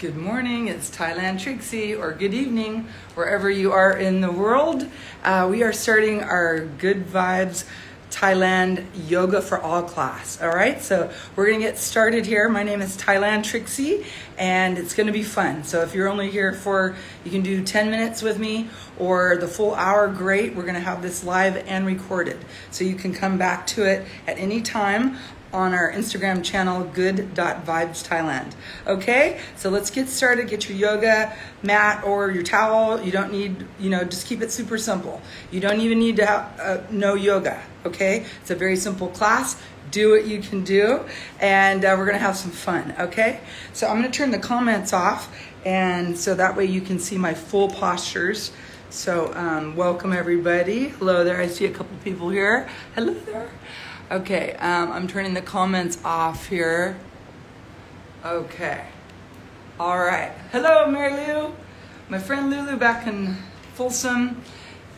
Good morning, it's Thailand Trixie, or good evening, wherever you are in the world. Uh, we are starting our Good Vibes Thailand Yoga for All class. All right, so we're gonna get started here. My name is Thailand Trixie, and it's gonna be fun. So if you're only here for, you can do 10 minutes with me or the full hour, great. We're gonna have this live and recorded. So you can come back to it at any time on our Instagram channel, good.vibes Thailand. Okay, so let's get started. Get your yoga mat or your towel. You don't need, you know, just keep it super simple. You don't even need to have, uh, know yoga. Okay, it's a very simple class. Do what you can do, and uh, we're gonna have some fun. Okay, so I'm gonna turn the comments off, and so that way you can see my full postures. So, um, welcome everybody. Hello there. I see a couple people here. Hello there. Okay, um, I'm turning the comments off here. Okay. All right. Hello, Mary Lou. My friend Lulu back in Folsom.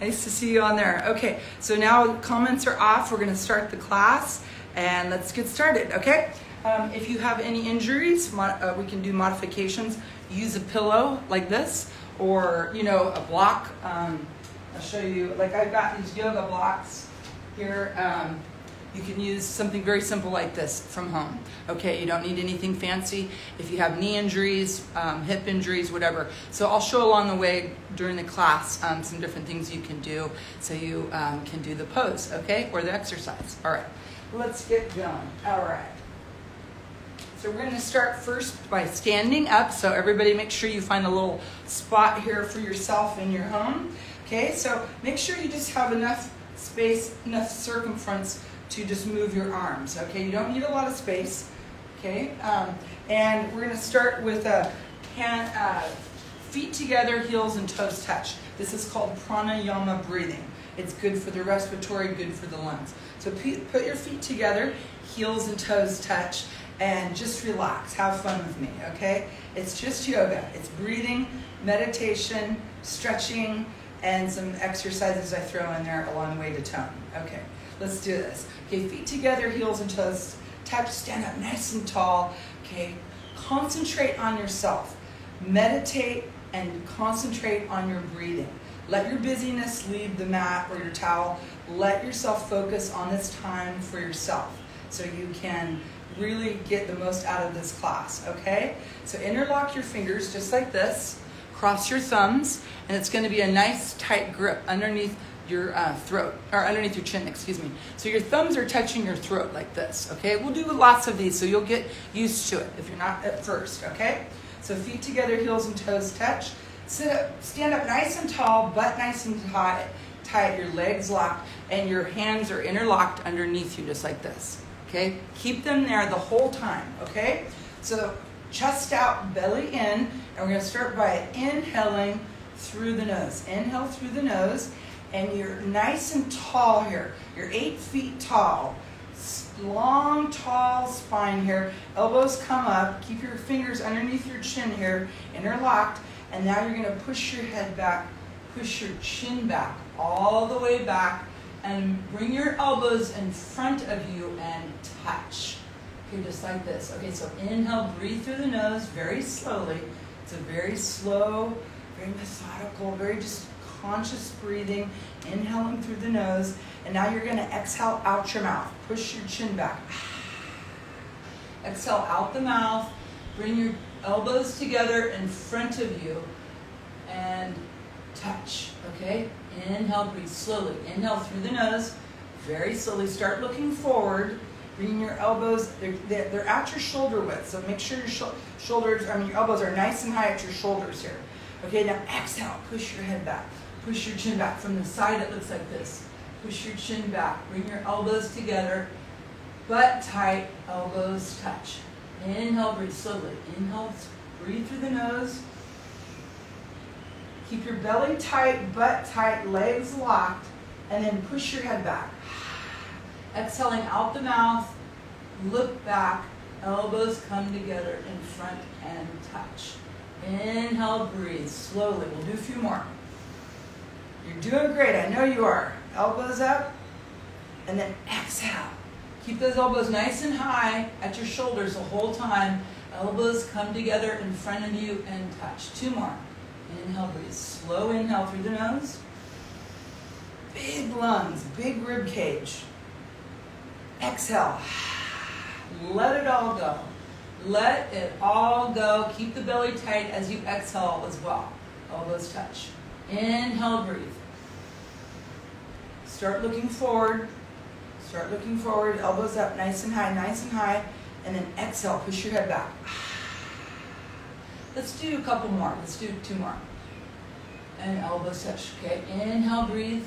Nice to see you on there. Okay, so now comments are off. We're going to start the class and let's get started, okay? Um, if you have any injuries, uh, we can do modifications. Use a pillow like this or, you know, a block. Um, I'll show you, like I've got these yoga blocks here. Um, you can use something very simple like this from home. Okay, you don't need anything fancy. If you have knee injuries, um, hip injuries, whatever. So I'll show along the way during the class um, some different things you can do so you um, can do the pose, okay, or the exercise. All right, let's get going. All right. So we're going to start first by standing up. So everybody make sure you find a little spot here for yourself in your home. Okay, so make sure you just have enough space, enough circumference to just move your arms. Okay, you don't need a lot of space. Okay, um, and we're going to start with a hand, uh, feet together, heels and toes touch. This is called pranayama breathing. It's good for the respiratory, good for the lungs. So put your feet together, heels and toes touch, and just relax. Have fun with me, okay? It's just yoga. It's breathing, meditation, stretching, and some exercises I throw in there along the way to tone. Okay, let's do this. Okay, feet together, heels and toes touch, stand up nice and tall. Okay, concentrate on yourself. Meditate and concentrate on your breathing. Let your busyness leave the mat or your towel. Let yourself focus on this time for yourself so you can really get the most out of this class, okay? So interlock your fingers just like this, cross your thumbs, and it's gonna be a nice tight grip underneath your uh, throat, or underneath your chin, excuse me. So your thumbs are touching your throat like this, okay? We'll do lots of these so you'll get used to it if you're not at first, okay? So feet together, heels and toes touch. Sit up, stand up nice and tall, butt nice and tight, tight, your legs locked, and your hands are interlocked underneath you just like this, okay? Keep them there the whole time, okay? So chest out, belly in, and we're gonna start by inhaling through the nose. Inhale through the nose, and you're nice and tall here. You're eight feet tall. Long, tall spine here. Elbows come up. Keep your fingers underneath your chin here, interlocked. And now you're going to push your head back, push your chin back, all the way back, and bring your elbows in front of you and touch. Okay, just like this. Okay, so inhale, breathe through the nose very slowly. It's a very slow, very methodical, very just conscious breathing, inhaling through the nose, and now you're going to exhale out your mouth. Push your chin back. Exhale out the mouth. Bring your elbows together in front of you and touch. Okay? Inhale, breathe slowly. Inhale through the nose. Very slowly. Start looking forward. Bring your elbows, they're, they're, at your shoulder width. So make sure your sh shoulders, I mean, your elbows are nice and high at your shoulders here. Okay, now exhale. Push your head back. Push your chin back. From the side, it looks like this. Push your chin back. Bring your elbows together. Butt tight, elbows touch. Inhale, breathe slowly. Inhale, breathe through the nose. Keep your belly tight, butt tight, legs locked, and then push your head back. Exhaling out the mouth, look back, elbows come together in front and touch. Inhale, breathe slowly. We'll do a few more. You're doing great. I know you are. Elbows up. And then exhale. Keep those elbows nice and high at your shoulders the whole time. Elbows come together in front of you and touch. Two more. Inhale, breathe. Slow inhale through the nose. Big lungs, big rib cage. Exhale. Let it all go. Let it all go. Keep the belly tight as you exhale as well. Elbows touch. Inhale, breathe. Start looking forward. Start looking forward. Elbows up nice and high, nice and high. And then exhale, push your head back. Let's do a couple more. Let's do two more. And elbows touch. Okay, inhale, breathe.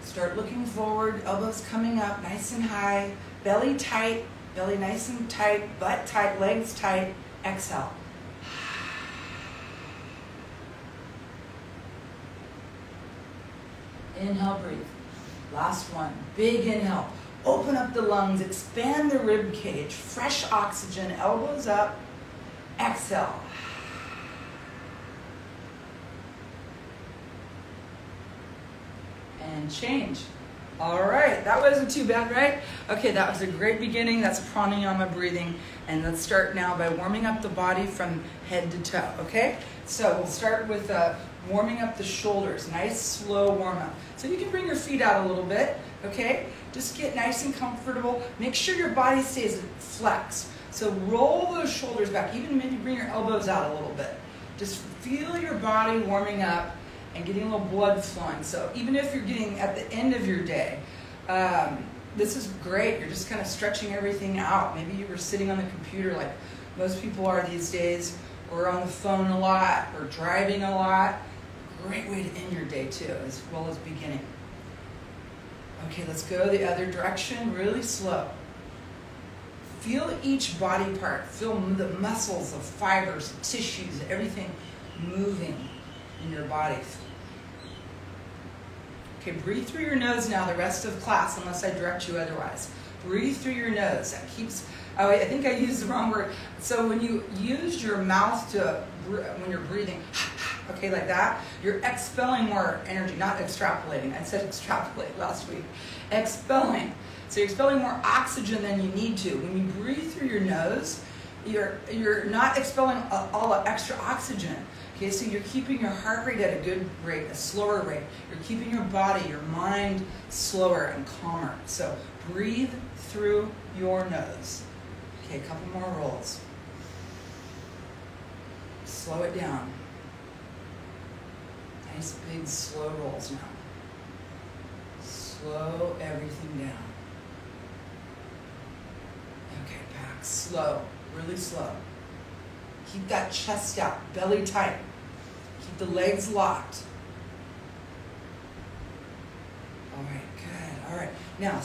Start looking forward, elbows coming up, nice and high, belly tight, belly nice and tight, butt tight, legs tight. Exhale. Inhale, breathe. Last one. Big inhale. Open up the lungs, expand the rib cage, fresh oxygen, elbows up. Exhale. And change. All right, that wasn't too bad, right? Okay, that was a great beginning. That's pranayama breathing. And let's start now by warming up the body from head to toe, okay? So we'll start with uh, warming up the shoulders. Nice, slow warm up. So you can bring your feet out a little bit, okay? Just get nice and comfortable. Make sure your body stays flexed. So roll those shoulders back. Even maybe bring your elbows out a little bit. Just feel your body warming up and getting a little blood flowing. So even if you're getting at the end of your day, um, this is great. You're just kind of stretching everything out. Maybe you were sitting on the computer like most people are these days, or on the phone a lot, or driving a lot. Great way to end your day too, as well as beginning. Okay, let's go the other direction really slow. Feel each body part. Feel the muscles, the fibers, the tissues, everything moving in your body. Okay, breathe through your nose now the rest of class, unless I direct you otherwise. Breathe through your nose. That keeps, oh, I think I used the wrong word. So when you use your mouth to, when you're breathing, okay, like that, you're expelling more energy, not extrapolating. I said extrapolate last week. Expelling. So you're expelling more oxygen than you need to. When you breathe through your nose, you're, you're not expelling all the extra oxygen. Okay, so you're keeping your heart rate at a good rate, a slower rate. You're keeping your body, your mind slower and calmer. So breathe through your nose. Okay, a couple more rolls. Slow it down. Nice big slow rolls now. Slow everything down. Okay, back slow, really slow. Keep that chest out, belly tight. Keep the legs locked. All right, good. All right, now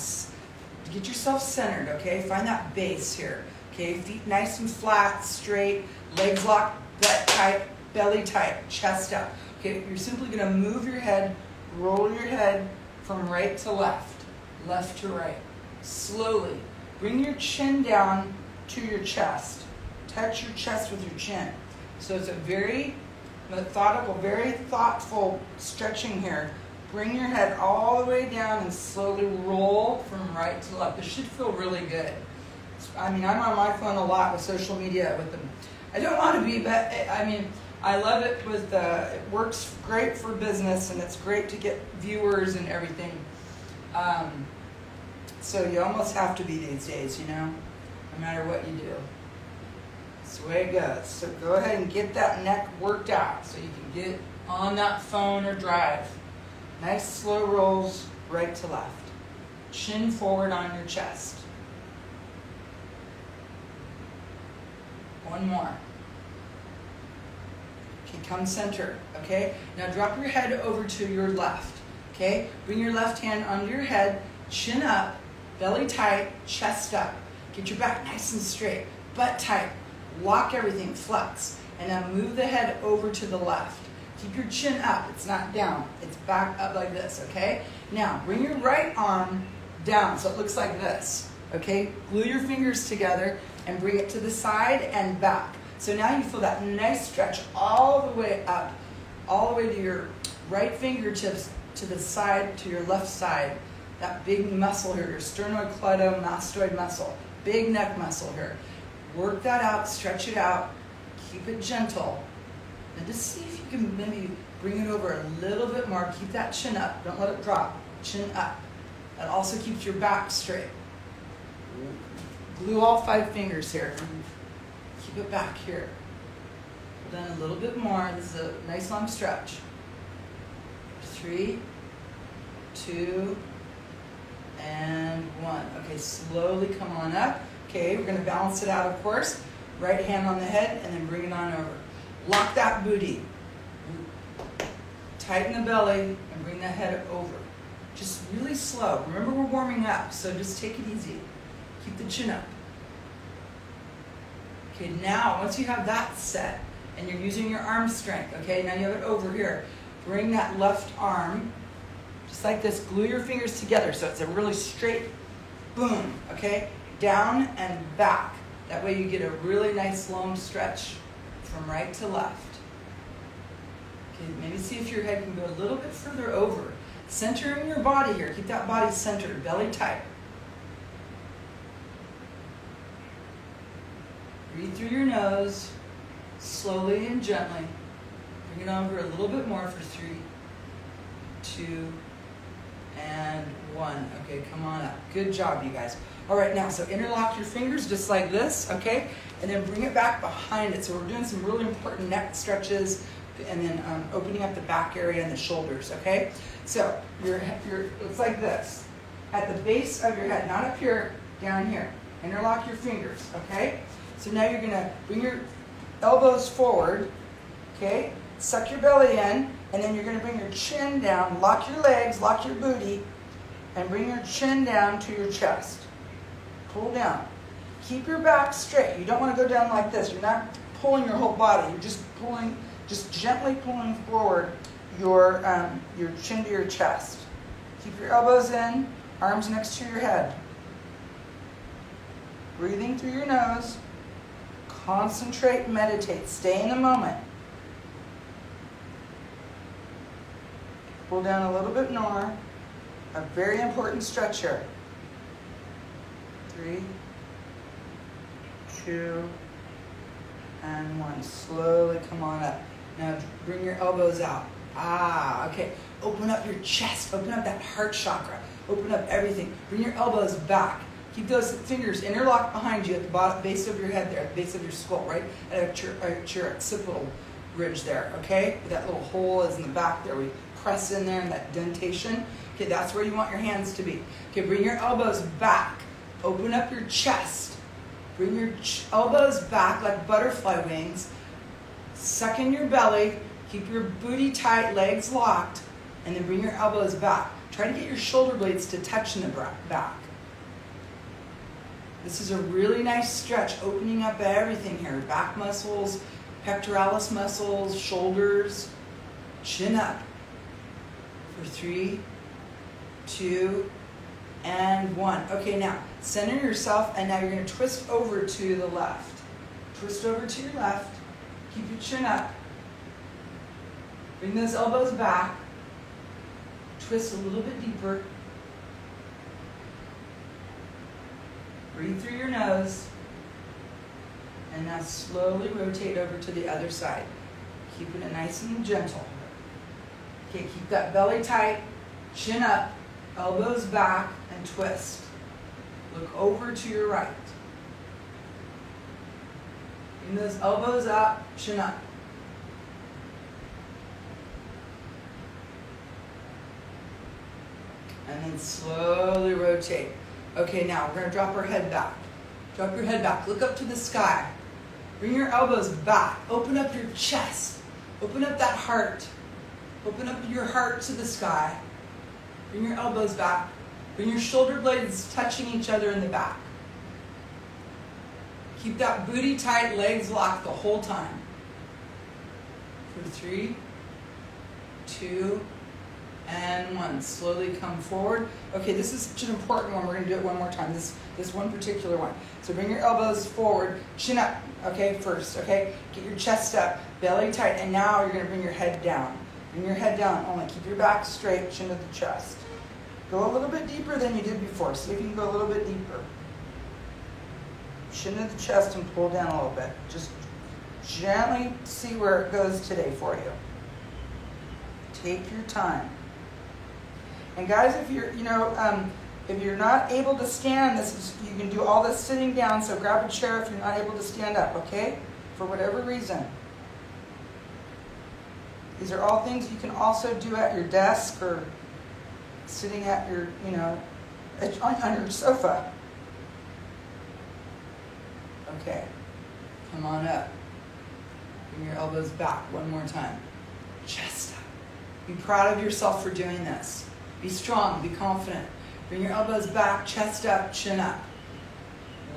get yourself centered, okay? Find that base here, okay? Feet nice and flat, straight, legs locked, tight, belly tight, chest up. Okay, you're simply gonna move your head, roll your head from right to left, left to right. Slowly. Bring your chin down to your chest. Touch your chest with your chin. So it's a very methodical, very thoughtful stretching here. Bring your head all the way down and slowly roll from right to left. This should feel really good. I mean, I'm on my phone a lot with social media with them. I don't want to be, but I mean, I love it with, uh, it works great for business and it's great to get viewers and everything. Um, so you almost have to be these days, you know, no matter what you do. That's the way it goes. So go ahead and get that neck worked out so you can get on that phone or drive. Nice slow rolls right to left. Chin forward on your chest. One more. Okay, come center, okay? Now drop your head over to your left, okay? Bring your left hand under your head, chin up, belly tight, chest up. Get your back nice and straight, butt tight, lock everything, flex, and now move the head over to the left. Keep your chin up, it's not down, it's back up like this, okay? Now, bring your right arm down so it looks like this, okay? Glue your fingers together and bring it to the side and back. So now you feel that nice stretch all the way up, all the way to your right fingertips to the side, to your left side. That big muscle here, your sternocleidomastoid muscle, big neck muscle here Work that out, stretch it out, keep it gentle. And just see if you can maybe bring it over a little bit more. Keep that chin up. Don't let it drop. Chin up. That also keeps your back straight. Glue all five fingers here. Keep it back here. Then a little bit more. This is a nice long stretch. Three, two, and one. Okay, slowly come on up. Okay, we're going to balance it out, of course. Right hand on the head, and then bring it on over. Lock that booty. Tighten the belly, and bring that head over. Just really slow. Remember, we're warming up, so just take it easy. Keep the chin up. Okay, now, once you have that set, and you're using your arm strength, okay, now you have it over here. Bring that left arm, just like this, glue your fingers together so it's a really straight boom, okay? Down and back. That way you get a really nice long stretch from right to left. Okay, maybe see if your head can go a little bit further over. Center in your body here. Keep that body centered, belly tight. Breathe through your nose, slowly and gently. Bring it over a little bit more for three, two, and one. Okay, come on up. Good job, you guys. All right, now, so interlock your fingers just like this, okay? And then bring it back behind it. So we're doing some really important neck stretches and then um, opening up the back area and the shoulders, okay? So you're, you're, it's like this. At the base of your head, not up here, down here. Interlock your fingers, okay? So now you're gonna bring your elbows forward, okay? Suck your belly in, and then you're gonna bring your chin down, lock your legs, lock your booty, and bring your chin down to your chest. Pull down. Keep your back straight. You don't wanna go down like this. You're not pulling your whole body. You're just pulling, just gently pulling forward your, um, your chin to your chest. Keep your elbows in, arms next to your head. Breathing through your nose. Concentrate, meditate, stay in the moment. Pull down a little bit more. A very important stretch here. Three, two, and one. Slowly come on up. Now bring your elbows out. Ah, okay. Open up your chest. Open up that heart chakra. Open up everything. Bring your elbows back. Keep those fingers interlocked behind you at the bottom, base of your head there, at the base of your skull, right? At your, at your occipital ridge there, okay? That little hole is in the back there. We press in there in that dentation. Okay, that's where you want your hands to be. Okay, bring your elbows back. Open up your chest. Bring your elbows back like butterfly wings. Suck in your belly. Keep your booty tight, legs locked, and then bring your elbows back. Try to get your shoulder blades to touch in the back. This is a really nice stretch, opening up everything here. Back muscles, pectoralis muscles, shoulders, chin up. For three, two, and one. Okay, now center yourself, and now you're going to twist over to the left. Twist over to your left. Keep your chin up. Bring those elbows back. Twist a little bit deeper. Breathe through your nose. And now slowly rotate over to the other side. Keeping it nice and gentle. Okay, keep that belly tight, chin up, elbows back, and twist. Look over to your right. Bring those elbows up, chin up. And then slowly rotate. Okay, now we're going to drop our head back. Drop your head back. Look up to the sky. Bring your elbows back. Open up your chest. Open up that heart. Open up your heart to the sky. Bring your elbows back. Bring your shoulder blades touching each other in the back. Keep that booty tight, legs locked the whole time. For three, two, and one. Slowly come forward. Okay, this is such an important one. We're going to do it one more time. This this one particular one. So bring your elbows forward, chin up. Okay, first. Okay, get your chest up, belly tight, and now you're going to bring your head down. Bring your head down only. Keep your back straight, chin to the chest. Go a little bit deeper than you did before. See if you can go a little bit deeper. chin to the chest and pull down a little bit. Just gently see where it goes today for you. Take your time. And guys, if you're, you know, um, if you're not able to stand, this is, you can do all this sitting down. So grab a chair if you're not able to stand up. Okay, for whatever reason. These are all things you can also do at your desk or sitting at your, you know, on your sofa. Okay, come on up. Bring your elbows back one more time. Chest up. Be proud of yourself for doing this. Be strong, be confident. Bring your elbows back, chest up, chin up.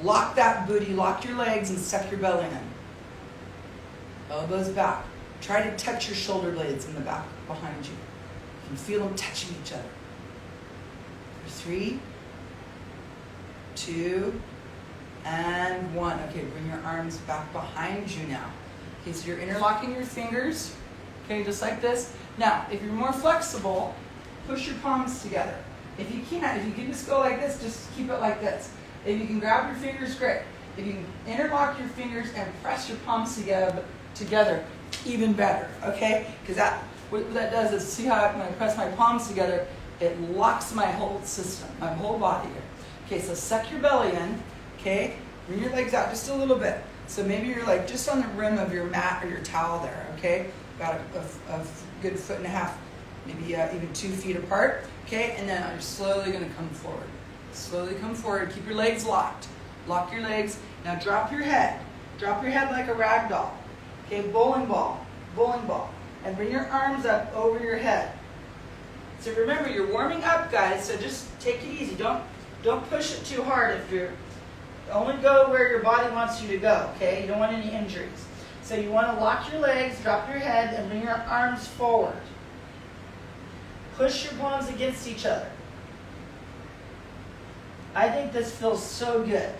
Lock that booty, lock your legs, and suck your belly in. Elbows back. Try to touch your shoulder blades in the back behind you. You can feel them touching each other. For three, two, and one. Okay, bring your arms back behind you now. Okay, so you're interlocking your fingers. Okay, just like this. Now, if you're more flexible, push your palms together. If you can't, if you can just go like this, just keep it like this. If you can grab your fingers, great. If you can interlock your fingers and press your palms together, together even better, okay? Because that, what that does is, see how when I press my palms together, it locks my whole system, my whole body here. Okay, so suck your belly in, okay? Bring your legs out just a little bit. So maybe you're like just on the rim of your mat or your towel there, okay? About a, a, a good foot and a half, maybe uh, even two feet apart, okay? And then I'm slowly gonna come forward. Slowly come forward, keep your legs locked. Lock your legs. Now drop your head. Drop your head like a rag doll. Okay, bowling ball, bowling ball. And bring your arms up over your head. So remember, you're warming up, guys, so just take it easy. Don't, don't push it too hard if you're, only go where your body wants you to go, okay? You don't want any injuries. So you want to lock your legs, drop your head, and bring your arms forward. Push your palms against each other. I think this feels so good.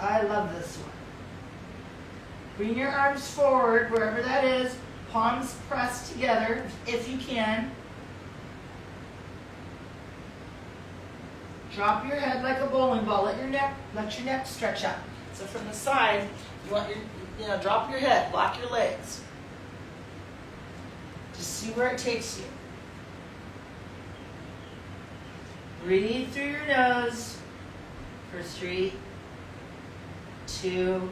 I love this one. Bring your arms forward, wherever that is. Palms pressed together, if you can. Drop your head like a bowling ball. Let your neck, let your neck stretch out. So from the side, you want your, you know, drop your head, lock your legs. Just see where it takes you. Breathe through your nose for three, two,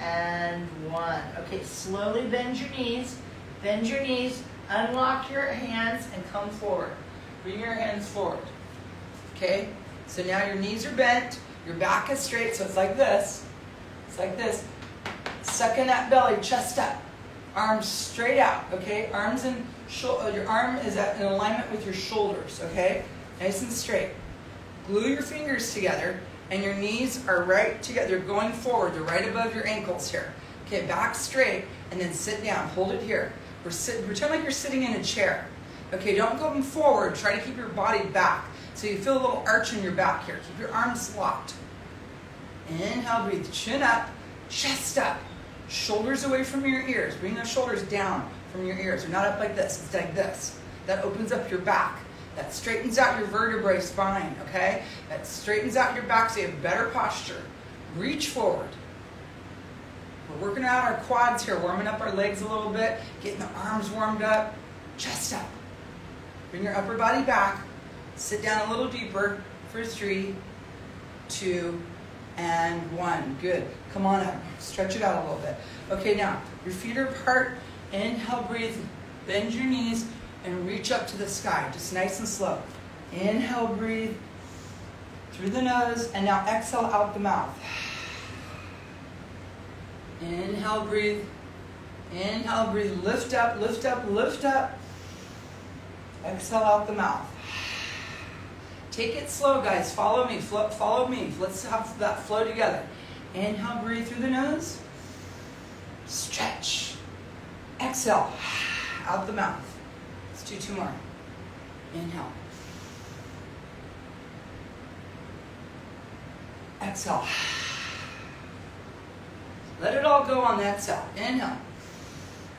and one. Okay, slowly bend your knees. Bend your knees, unlock your hands, and come forward. Bring your hands forward. Okay, so now your knees are bent, your back is straight, so it's like this. It's like this. Suck in that belly, chest up. Arms straight out, okay? Arms and uh, your arm is at, in alignment with your shoulders, okay? Nice and straight. Glue your fingers together and your knees are right together. They're going forward. They're right above your ankles here. Okay, back straight and then sit down. Hold it here. Sit, pretend like you're sitting in a chair. Okay, don't go forward. Try to keep your body back. So you feel a little arch in your back here. Keep your arms locked. Inhale, breathe. Chin up, chest up. Shoulders away from your ears. Bring those shoulders down from your ears. They're not up like this. It's like this. That opens up your back. That straightens out your vertebrae spine, okay? That straightens out your back so you have better posture. Reach forward. We're working out our quads here, warming up our legs a little bit, getting the arms warmed up, chest up. Bring your upper body back. Sit down a little deeper for three, two, and one. Good. Come on up. Stretch it out a little bit. Okay, now, your feet are apart. Inhale, breathe. Bend your knees and reach up to the sky, just nice and slow. Inhale, breathe through the nose, and now exhale out the mouth. Inhale, breathe. Inhale, breathe. Lift up, lift up, lift up. Exhale out the mouth. Take it slow, guys. Follow me. Follow me. Let's have that flow together. Inhale, breathe through the nose. Stretch. Exhale out the mouth Let's do two more. Inhale. Exhale. Let it all go on the exhale. Inhale.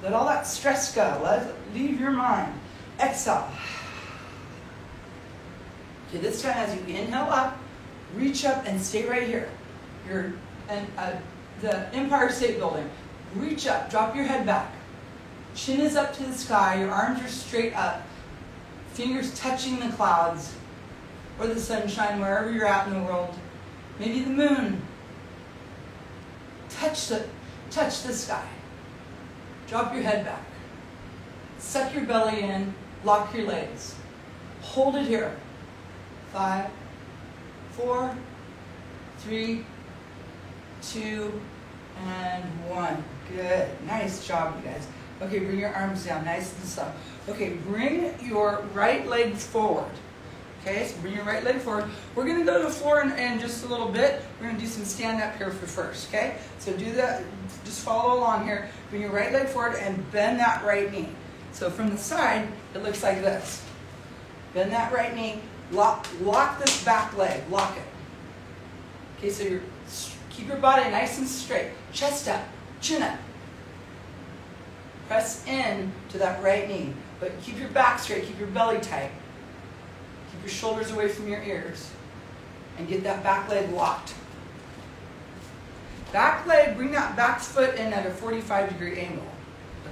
Let all that stress go. Let leave your mind. Exhale. Okay, this time as you inhale up, reach up and stay right here. You're and uh, the Empire State Building. Reach up, drop your head back. Chin is up to the sky, your arms are straight up, fingers touching the clouds or the sunshine, wherever you're at in the world. Maybe the moon. Touch the, touch the sky. Drop your head back. Suck your belly in, lock your legs. Hold it here. Five, four, three, two, and one. Good. Nice job, you guys. Okay, bring your arms down nice and soft. Okay, bring your right leg forward. Okay, so bring your right leg forward. We're going to go to the floor in, in just a little bit. We're going to do some stand up here for first. Okay, so do that. Just follow along here. Bring your right leg forward and bend that right knee. So from the side, it looks like this. Bend that right knee. Lock, lock this back leg. Lock it. Okay, so you're keep your body nice and straight. Chest up, chin up. Press in to that right knee, but keep your back straight, keep your belly tight. Keep your shoulders away from your ears. And get that back leg locked. Back leg, bring that back foot in at a 45 degree angle.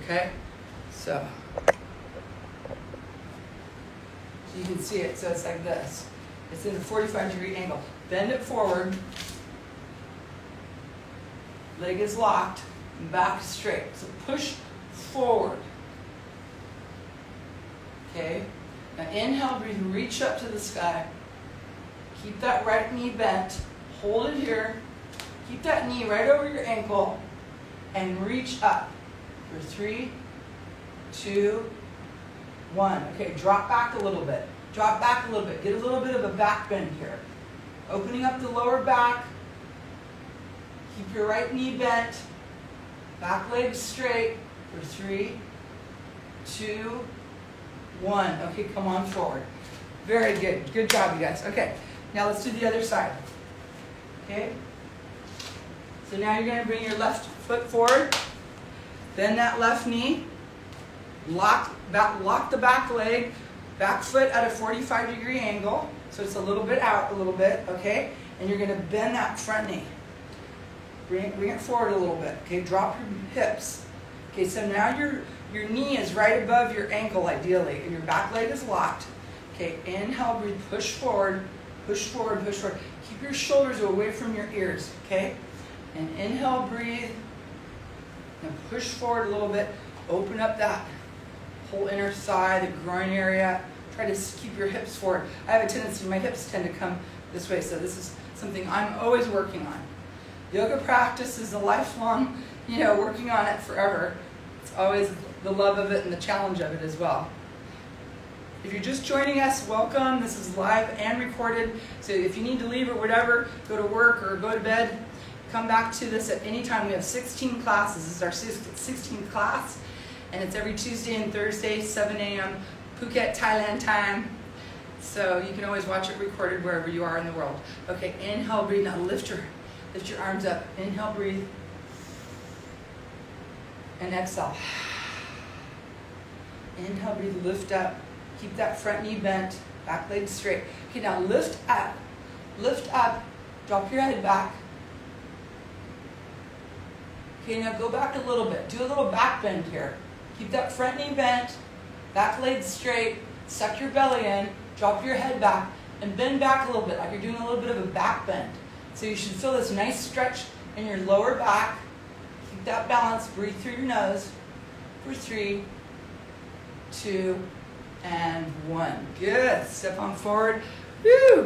Okay? So, so you can see it. So it's like this. It's in a 45 degree angle. Bend it forward. Leg is locked. Back straight. So push forward. Okay? Now inhale, breathe, reach up to the sky. Keep that right knee bent. Hold it here. Keep that knee right over your ankle and reach up for three, two, one. Okay, drop back a little bit. Drop back a little bit. Get a little bit of a back bend here. Opening up the lower back. Keep your right knee bent. Back leg straight for three, two, one. Okay, come on forward. Very good. Good job, you guys. Okay, now let's do the other side. Okay? So now you're going to bring your left foot forward. Bend that left knee. Lock, back, lock the back leg. Back foot at a 45 degree angle. So it's a little bit out a little bit, okay? And you're going to bend that front knee. Bring bring it forward a little bit, okay? Drop your hips. Okay, so now your, your knee is right above your ankle ideally, and your back leg is locked. Okay, inhale, breathe, push forward, push forward, push forward. Keep your shoulders away from your ears, okay? And inhale, breathe, and push forward a little bit. Open up that whole inner thigh, the groin area. Try to keep your hips forward. I have a tendency, my hips tend to come this way, so this is something I'm always working on. Yoga practice is a lifelong, you know, working on it forever. It's always the love of it and the challenge of it as well. If you're just joining us, welcome. This is live and recorded. So if you need to leave or whatever, go to work or go to bed, come back to this at any time. We have 16 classes. This is our 16th class, and it's every Tuesday and Thursday, 7 a.m. Phuket, Thailand time. So you can always watch it recorded wherever you are in the world. Okay, inhale, breathe. Now lift your, lift your arms up. Inhale, breathe. And exhale. Inhale, breathe, lift up. Keep that front knee bent, back leg straight. Okay, now lift up. Lift up. Drop your head back. Okay, now go back a little bit. Do a little back bend here. Keep that front knee bent, back leg straight. Suck your belly in. Drop your head back and bend back a little bit, like you're doing a little bit of a back bend. So you should feel this nice stretch in your lower back. Keep that balance. Breathe through your nose for three, two, and one. Good. Step on forward. Woo!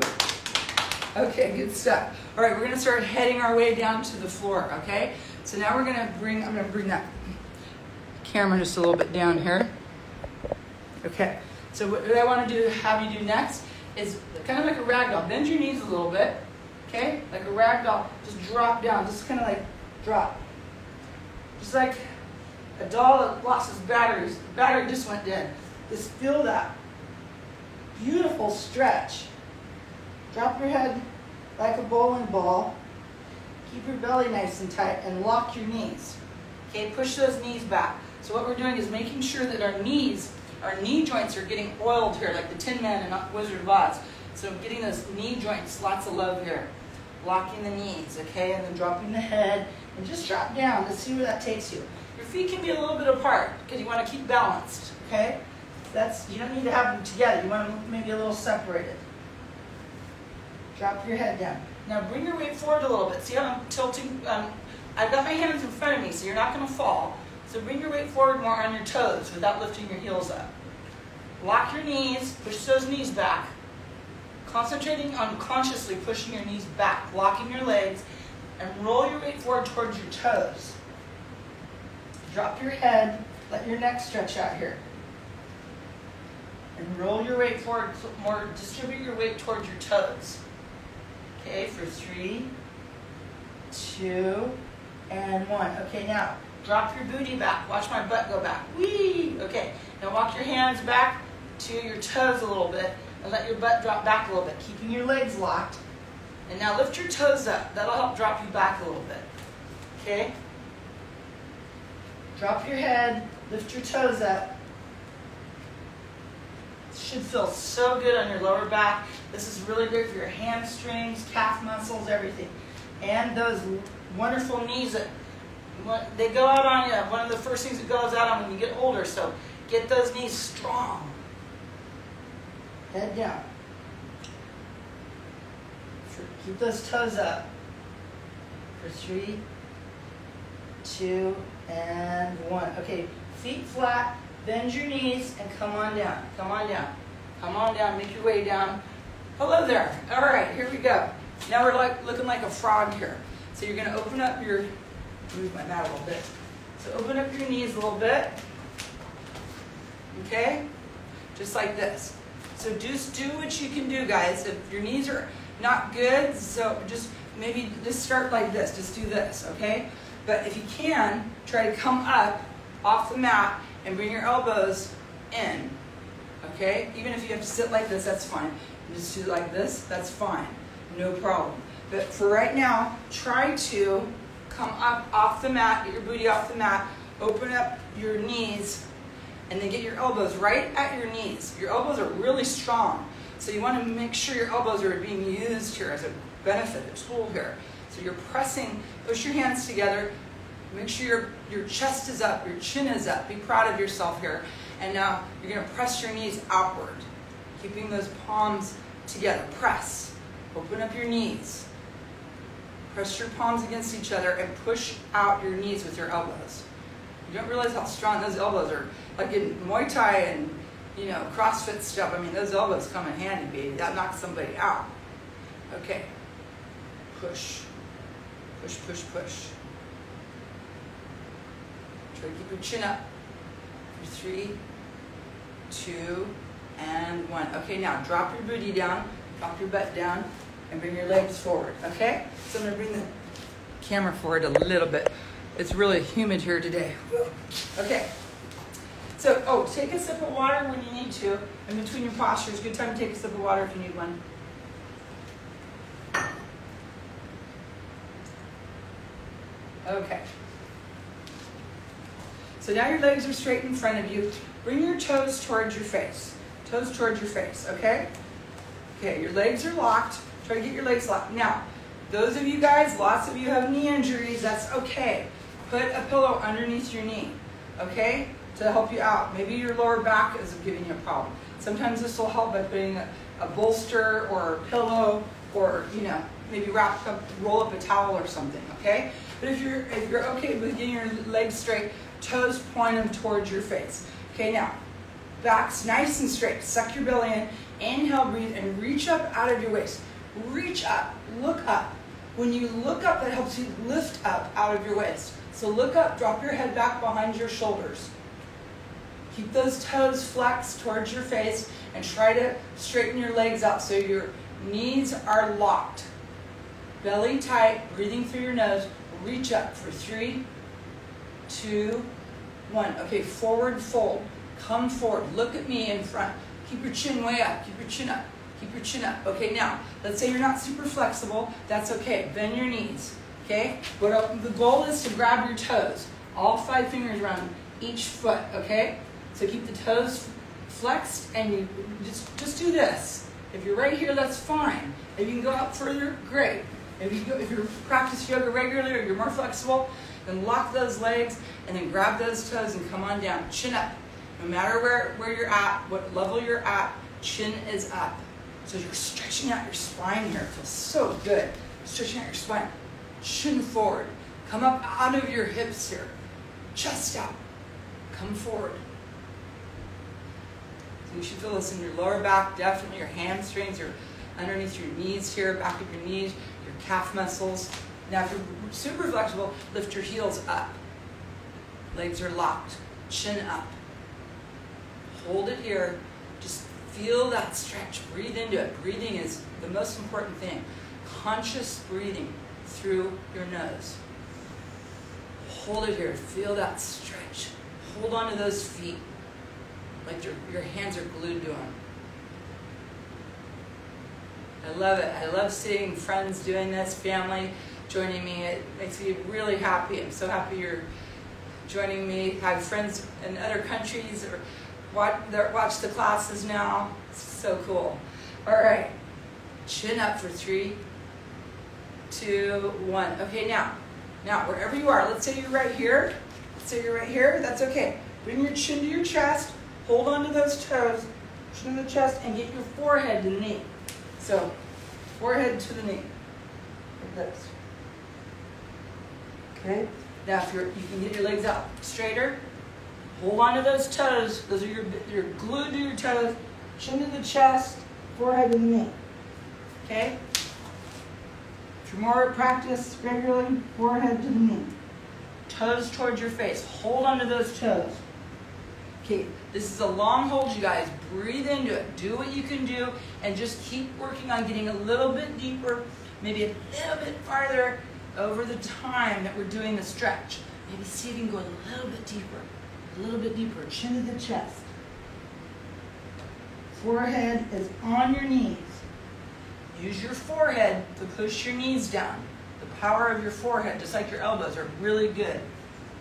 Okay, good stuff. All right, we're to start heading our way down to the floor, okay? So now we're to bring, I'm to bring that camera just a little bit down here. Okay, so what I want to do, have you do next is kind of like a rag doll. Bend your knees a little bit, okay? Like a rag doll. Just drop down, just kind of like drop. Just like a doll that lost its batteries. The battery just went dead. Just feel that beautiful stretch. Drop your head like a bowling ball. Keep your belly nice and tight and lock your knees. Okay, push those knees back. So what we're doing is making sure that our knees, our knee joints are getting oiled here like the Tin Man and Wizard of Oz. So getting those knee joints, lots of love here. Locking the knees, okay? And then dropping the head. And just drop down to see where that takes you. Your feet can be a little bit apart because you want to keep balanced, okay? That's, you don't need to have them together. You want them maybe a little separated. Drop your head down. Now bring your weight forward a little bit. See how I'm tilting? Um, I've got my hands in front of me, so you're not going to fall. So bring your weight forward more on your toes without lifting your heels up. Lock your knees, push those knees back. Concentrating on consciously pushing your knees back, locking your legs, and roll your weight forward towards your toes. Drop your head, let your neck stretch out here. And roll your weight forward more, distribute your weight towards your toes. Okay, for three, two, and one. Okay, now drop your booty back. Watch my butt go back. Whee! Okay, now walk your hands back to your toes a little bit and let your butt drop back a little bit, keeping your legs locked. And now lift your toes up. That'll help drop you back a little bit. Okay? Drop your head, lift your toes up. should feel so good on your lower back. This is really great for your hamstrings, calf muscles, everything. And those wonderful knees that they go out on you. One of the first things that goes out on when you get older. So get those knees strong. Head down. Keep those toes up. For three, two, and one. Okay, feet flat, bend your knees, and come on down. Come on down. Come on down, make your way down. Hello there. All right, here we go. Now we're like looking like a frog here. So you're gonna open up your, move my mat a little bit. So open up your knees a little bit. Okay? Just like this. So just do what you can do, guys. If your knees are not good, so just maybe just start like this. Just do this, okay? But if you can, try to come up off the mat and bring your elbows in, okay? Even if you have to sit like this, that's fine. Just do like this, that's fine. No problem. But for right now, try to come up off the mat, get your booty off the mat, open up your knees and then get your elbows right at your knees. Your elbows are really strong. So you want to make sure your elbows are being used here as a benefit, a tool here. So you're pressing, push your hands together, make sure your, your chest is up, your chin is up. Be proud of yourself here. And now you're going to press your knees outward, keeping those palms together. Press. Open up your knees. Press your palms against each other and push out your knees with your elbows. You don't realize how strong those elbows are. Like in Muay Thai and you know CrossFit stuff. I mean, those elbows come in handy, baby. That knocks somebody out. Okay. Push. Push, push, push. Try to keep your chin up. For three, two, and one. Okay, now drop your booty down, drop your butt down, and bring your legs forward. Okay? So I'm gonna bring the camera forward a little bit. It's really humid here today. Okay. So, oh, take a sip of water when you need to. In between your postures, good time to take a sip of water if you need one. Okay. So now your legs are straight in front of you. Bring your toes towards your face. Toes towards your face, okay? Okay, your legs are locked. Try to get your legs locked. Now, those of you guys, lots of you have knee injuries, that's okay. Put a pillow underneath your knee, okay, to help you out. Maybe your lower back is giving you a problem. Sometimes this will help by putting a, a bolster or a pillow or, you know, maybe wrap up, roll up a towel or something, okay? But if you're, if you're okay with getting your legs straight, toes point them towards your face. Okay, now, back's nice and straight. Suck your belly in, inhale, breathe, and reach up out of your waist. Reach up, look up. When you look up, that helps you lift up out of your waist. So look up, drop your head back behind your shoulders. Keep those toes flexed towards your face and try to straighten your legs out so your knees are locked. Belly tight, breathing through your nose. Reach up for three, two, one. Okay, forward fold. Come forward. Look at me in front. Keep your chin way up. Keep your chin up. Keep your chin up. Okay, now, let's say you're not super flexible. That's okay. Bend your knees okay? But the goal is to grab your toes, all five fingers around each foot, okay? So keep the toes flexed and you just, just do this. If you're right here, that's fine. If you can go out further, great. If you go, if you practice yoga regularly or you're more flexible, then lock those legs and then grab those toes and come on down. Chin up. No matter where, where you're at, what level you're at, chin is up. So you're stretching out your spine here. It feels so good. Stretching out your spine. Chin forward. Come up out of your hips here. Chest out. Come forward. So you should feel this in your lower back, definitely your hamstrings, your underneath your knees here, back of your knees, your calf muscles. Now if you're super flexible, lift your heels up. Legs are locked. Chin up. Hold it here. Just feel that stretch. Breathe into it. Breathing is the most important thing. Conscious breathing through your nose. Hold it here. Feel that stretch. Hold on to those feet like your, your hands are glued to them. I love it. I love seeing friends doing this, family joining me. It makes me really happy. I'm so happy you're joining me. I have friends in other countries or watch, watch the classes now. It's so cool. All right, chin up for three, two, one. Okay, now, now wherever you are, let's say you're right here. Let's say you're right here. That's okay. Bring your chin to your chest. Hold on to those toes. Chin to the chest and get your forehead to the knee. So, forehead to the knee, like this. Okay. Now, if you're, you can get your legs out straighter, hold on to those toes. Those are your, you're glued to your toes. Chin to the chest, forehead to the knee. Okay? You're more practice regularly, forehead to the knee. Toes towards your face. Hold on to those toes. Okay, this is a long hold, you guys. Breathe into it. Do what you can do, and just keep working on getting a little bit deeper, maybe a little bit farther over the time that we're doing the stretch. Maybe see if you can go a little bit deeper, a little bit deeper, chin to the chest. Forehead is on your knees. Use your forehead to push your knees down. The power of your forehead, just like your elbows, are really good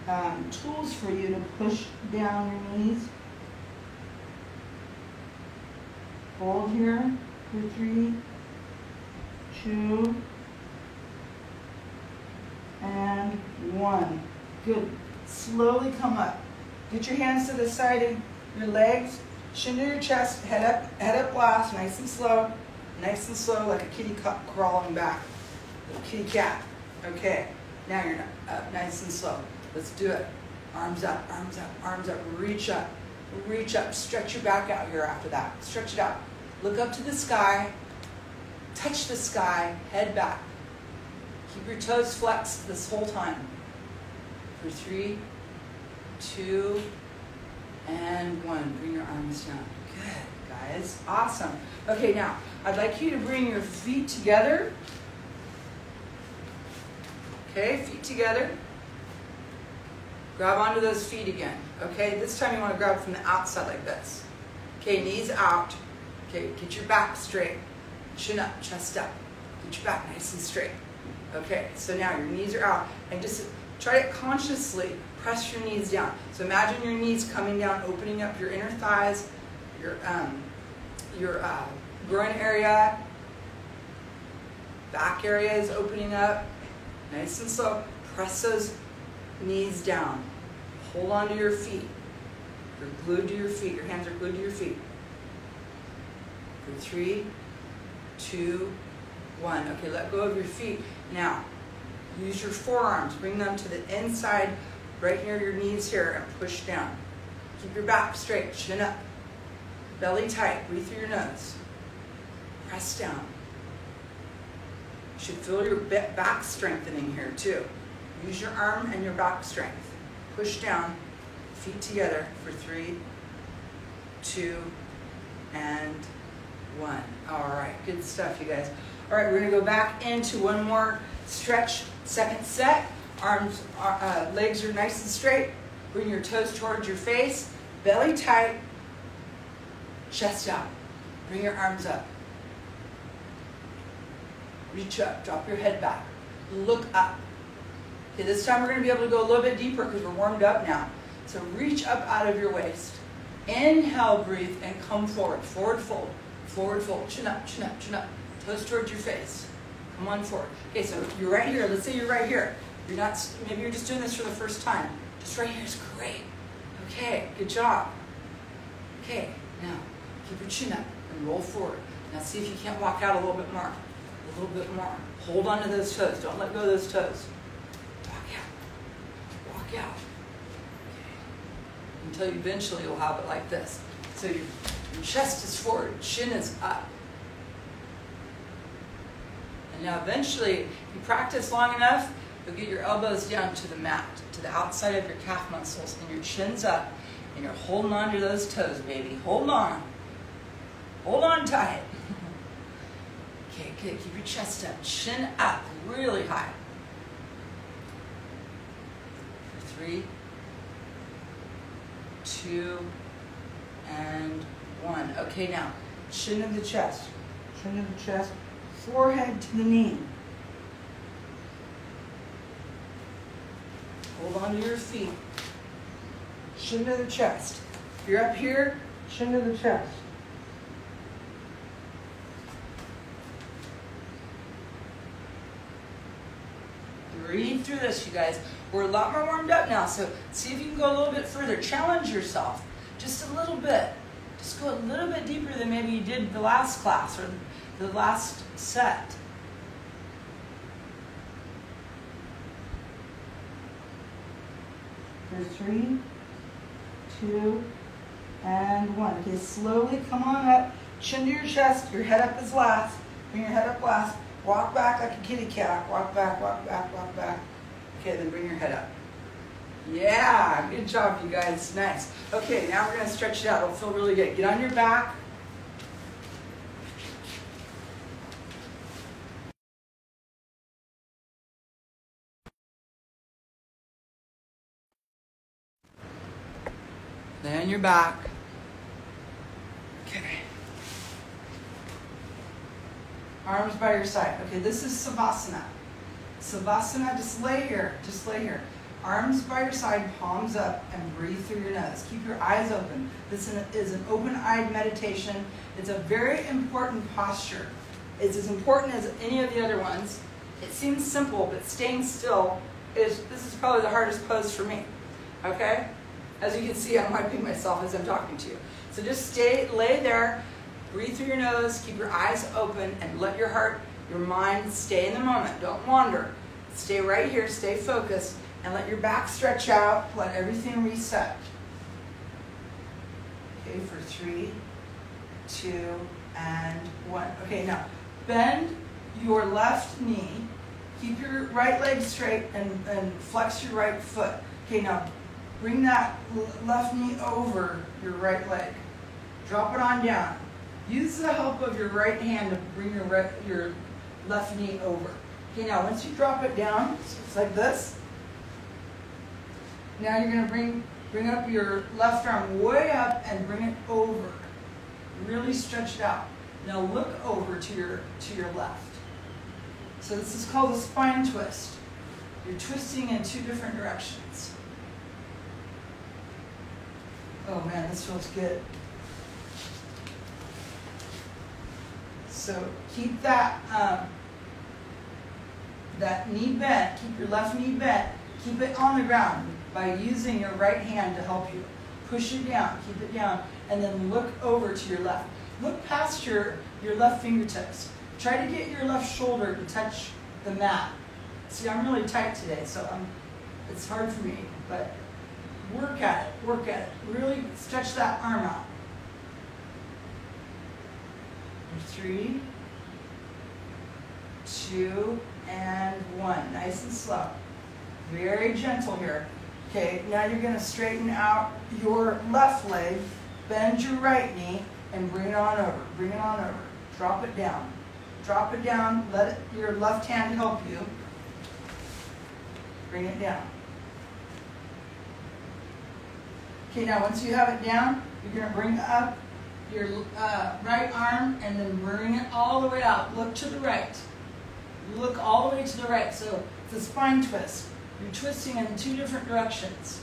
um, tools for you to push down your knees. Hold here for three, two, and one. Good. Slowly come up. Get your hands to the side of your legs. Chin to your chest. Head up, head up last. Nice and slow. Nice and slow, like a kitty cat crawling back. Kitty cat. Okay. Now you're up, nice and slow. Let's do it. Arms up, arms up, arms up. Reach up, reach up. Stretch your back out here after that. Stretch it out. Look up to the sky. Touch the sky. Head back. Keep your toes flexed this whole time. For three, two, and one. Bring your arms down. Good, guys. Awesome. Okay, now, I'd like you to bring your feet together. Okay, feet together. Grab onto those feet again. Okay, this time you want to grab from the outside like this. Okay, knees out. Okay, get your back straight. Chin up, chest up. Get your back nice and straight. Okay, so now your knees are out. And just try it consciously. Press your knees down. So imagine your knees coming down, opening up your inner thighs, your, um, your uh, groin area, back area is opening up. Nice and slow. Press those knees down. Hold on to your feet. You're glued to your feet. Your hands are glued to your feet. For three, two, one. Okay, let go of your feet. Now, use your forearms. Bring them to the inside, right near your knees here, and push down. Keep your back straight, chin up. Belly tight, breathe through your nose. Press down. You should feel your back strengthening here too. Use your arm and your back strength. Push down, feet together for three, two, and one. All right, good stuff, you guys. All right, we're gonna go back into one more stretch, second set. Arms, uh, legs are nice and straight. Bring your toes towards your face, belly tight, chest out. Bring your arms up. Reach up, drop your head back. Look up. Okay, this time we're going to be able to go a little bit deeper because we're warmed up now. So reach up out of your waist. Inhale, breathe, and come forward. Forward fold. Forward fold, chin up, chin up, chin up. Toes towards your face. Come on forward. Okay, so you're right here. Let's say you're right here. You're not, maybe you're just doing this for the first time. Just right here is great. Okay, good job. Okay, now keep your chin up and roll forward. Now see if you can't walk out a little bit more. A little bit more. Hold on to those toes. Don't let go of those toes. Walk out. Walk out. Okay. Until eventually you'll have it like this. So your, your chest is forward, chin is up. And now eventually, you practice long enough, you'll get your elbows down to the mat, to the outside of your calf muscles, and your chin's up, and you're holding on to those toes, baby. Hold on. Hold on tight. okay, good. Keep your chest up, chin up, really high. For three, two, and one. Okay, now, chin of the chest, chin of the chest, forehead to the knee. Hold on to your feet. Chin to the chest. If you're up here, chin to the chest. Breathe through this, you guys. We're a lot more warmed up now, so see if you can go a little bit further. Challenge yourself just a little bit. Just go a little bit deeper than maybe you did the last class or the last set. There's three, two, and one. Okay, slowly come on up. Chin to your chest. Your head up is last. Bring your head up last. Walk back like a kitty cat. Walk back, walk back, walk back. Okay, then bring your head up. Yeah, good job, you guys. Nice. Okay, now we're going to stretch it out. It'll feel really good. Get on your back. Lay on your back. Okay. Arms by your side. Okay, this is Savasana. Savasana, just lay here. Just lay here. Arms by your side, palms up, and breathe through your nose. Keep your eyes open. This is an open-eyed meditation. It's a very important posture. It's as important as any of the other ones. It seems simple, but staying still is, this is probably the hardest pose for me. Okay? As you can see, I'm wiping myself as I'm talking to you. So just stay, lay there, breathe through your nose, keep your eyes open, and let your heart, your mind stay in the moment. Don't wander. Stay right here, stay focused, and let your back stretch out. Let everything reset. Okay, for three, two, and one. Okay, now bend your left knee. Keep your right leg straight and, and flex your right foot. Okay, now bring that left knee over your right leg. Drop it on down. Use the help of your right hand to bring your, right, your left knee over. Okay, now once you drop it down, it's like this. Now you're going to bring, bring up your left arm way up and bring it over. Really stretch it out. Now look over to your, to your left. So this is called a spine twist. You're twisting in two different directions. Oh man, this feels good. So keep that um, that knee bent, keep your left knee bent, keep it on the ground by using your right hand to help you. Push it down, keep it down, and then look over to your left. Look past your, your left fingertips. Try to get your left shoulder to touch the mat. See, I'm really tight today, so I'm, it's hard for me, but work at it, work at it. Really stretch that arm out. Three, two, and one. Nice and slow. Very gentle here. Okay, now you're going to straighten out your left leg, bend your right knee, and bring it on over. Bring it on over. Drop it down. Drop it down. Let it, your left hand help you. Bring it down. Okay, now once you have it down, you're going to bring up your uh, right arm and then bring it all the way out. Look to the right. Look all the way to the right. So it's a spine twist. You're twisting in two different directions.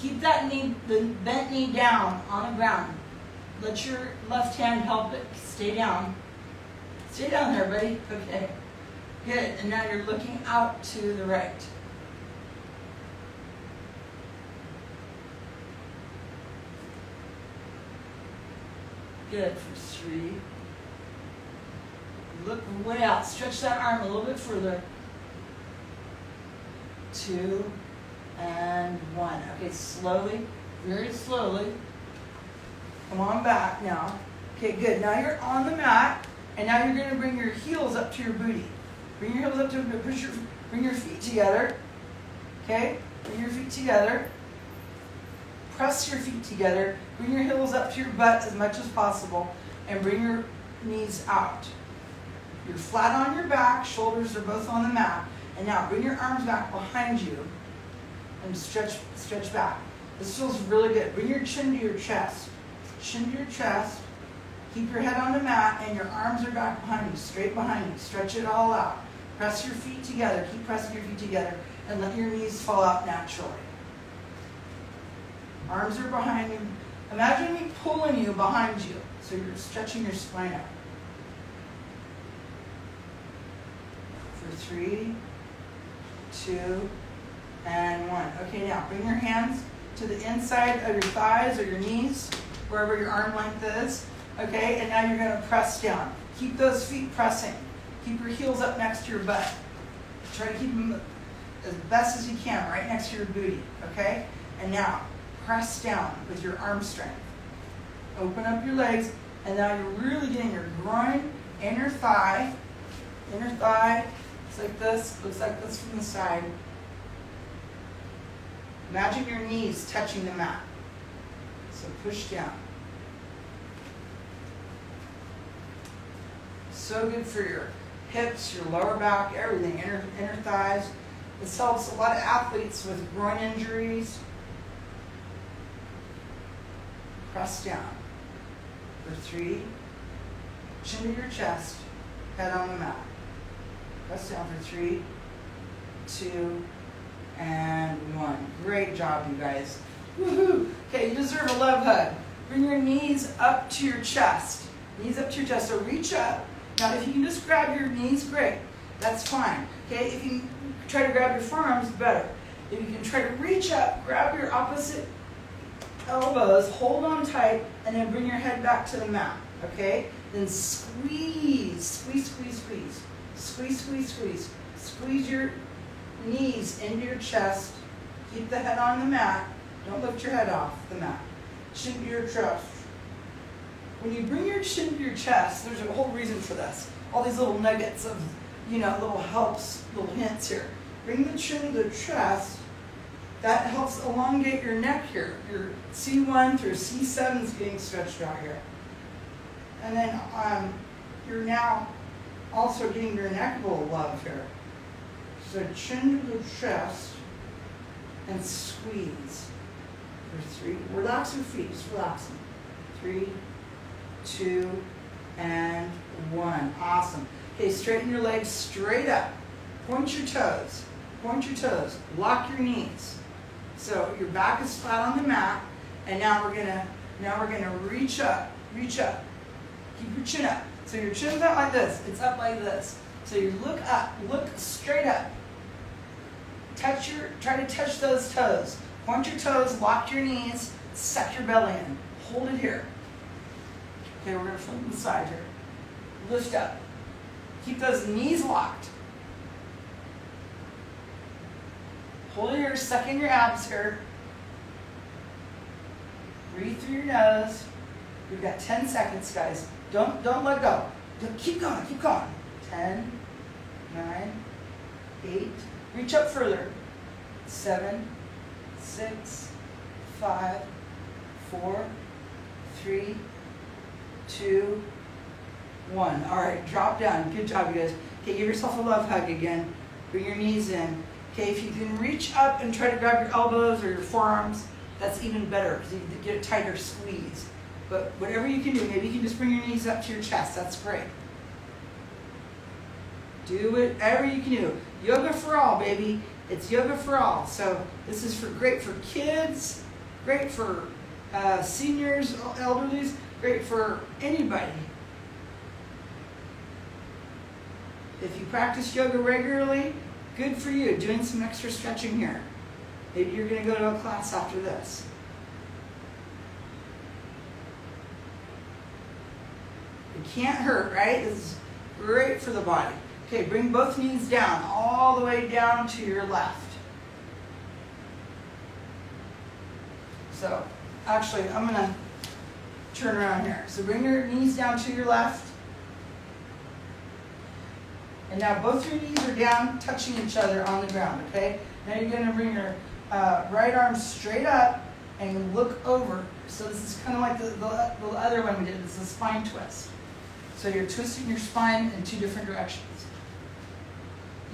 Keep that knee, the bent knee down on the ground. let your left hand help it. Stay down. Stay down there, buddy. Okay. Good. And now you're looking out to the right. Good for three. Look way out. Stretch that arm a little bit further. Two and one. Okay, slowly, very slowly. Come on back now. Okay, good. Now you're on the mat, and now you're going to bring your heels up to your booty. Bring your heels up to push your bring your feet together. Okay? Bring your feet together. Press your feet together. Bring your heels up to your butt as much as possible, and bring your knees out. You're flat on your back, shoulders are both on the mat. And now bring your arms back behind you and stretch stretch back. This feels really good. Bring your chin to your chest. Chin to your chest. Keep your head on the mat and your arms are back behind you, straight behind you. Stretch it all out. Press your feet together. Keep pressing your feet together and let your knees fall out naturally. Arms are behind you. Imagine me pulling you behind you. So you're stretching your spine out. For three, two, and one. Okay, now bring your hands to the inside of your thighs or your knees, wherever your arm length is. Okay, and now you're going to press down. Keep those feet pressing. Keep your heels up next to your butt. Try to keep them as best as you can, right next to your booty. Okay? And now, press down with your arm strength. Open up your legs, and now you're really getting your groin, inner thigh, inner thigh. It's like this, looks like this from the side. Imagine your knees touching the mat. So push down. So good for your hips, your lower back, everything, inner, inner thighs. This helps a lot of athletes with groin injuries. Press down for three. Chin to your chest, head on the mat. Press down for three, two, and one. Great job, you guys. Woohoo! Okay, you deserve a love hug. Bring your knees up to your chest. Knees up to your chest. So reach up. Now, if you can just grab your knees, great. That's fine. Okay, if you try to grab your forearms, better. If you can try to reach up, grab your opposite elbows, hold on tight, and then bring your head back to the mat. Okay? Then squeeze, squeeze, squeeze, squeeze. Squeeze, squeeze, squeeze. Squeeze your knees into your chest. Keep the head on the mat. Don't lift your head off the mat. Chin to your chest. When you bring your chin to your chest, there's a whole reason for this. All these little nuggets of, you know, little helps, little hints here. Bring the chin to the chest. That helps elongate your neck here. Your C1 through C7 is getting stretched out here. And then um, you're now also getting your neck a little love here. So chin to the chest and squeeze. For three, relax your feet, just relax them. Three, two, and one. Awesome. Okay, straighten your legs straight up. Point your toes. Point your toes. Lock your knees. So your back is flat on the mat, and now we're gonna now we're gonna reach up, reach up. Keep your chin up. So your chin's not like this. It's up like this. So you look up, look straight up touch your, try to touch those toes. Point your toes, lock your knees, suck your belly in. Hold it here. Okay, we're gonna flip the side here. Lift up. Keep those knees locked. Hold your suck in your abs here. Breathe through your nose. We've got 10 seconds, guys. Don't, don't let go. Keep going, keep going. 10, 9, 8, Reach up further. 7, 6, 5, 4, 3, 2, 1. All right, drop down. Good job, you guys. Okay, give yourself a love hug again. Bring your knees in. Okay, if you can reach up and try to grab your elbows or your forearms, that's even better because you get a tighter squeeze. But whatever you can do, maybe you can just bring your knees up to your chest. That's great. Do whatever you can do. Yoga for all, baby. It's yoga for all. So this is for great for kids, great for uh, seniors, elderlies, Great for anybody. If you practice yoga regularly, good for you. Doing some extra stretching here. Maybe you're going to go to a class after this. It can't hurt, right? This is great for the body. Okay, bring both knees down, all the way down to your left. So, actually, I'm going to turn around here. So bring your knees down to your left. And now both your knees are down, touching each other on the ground, okay? Now you're to bring your uh, right arm straight up and look over. So this is kind of like the, the, the other one we did. This is a spine twist. So you're twisting your spine in two different directions.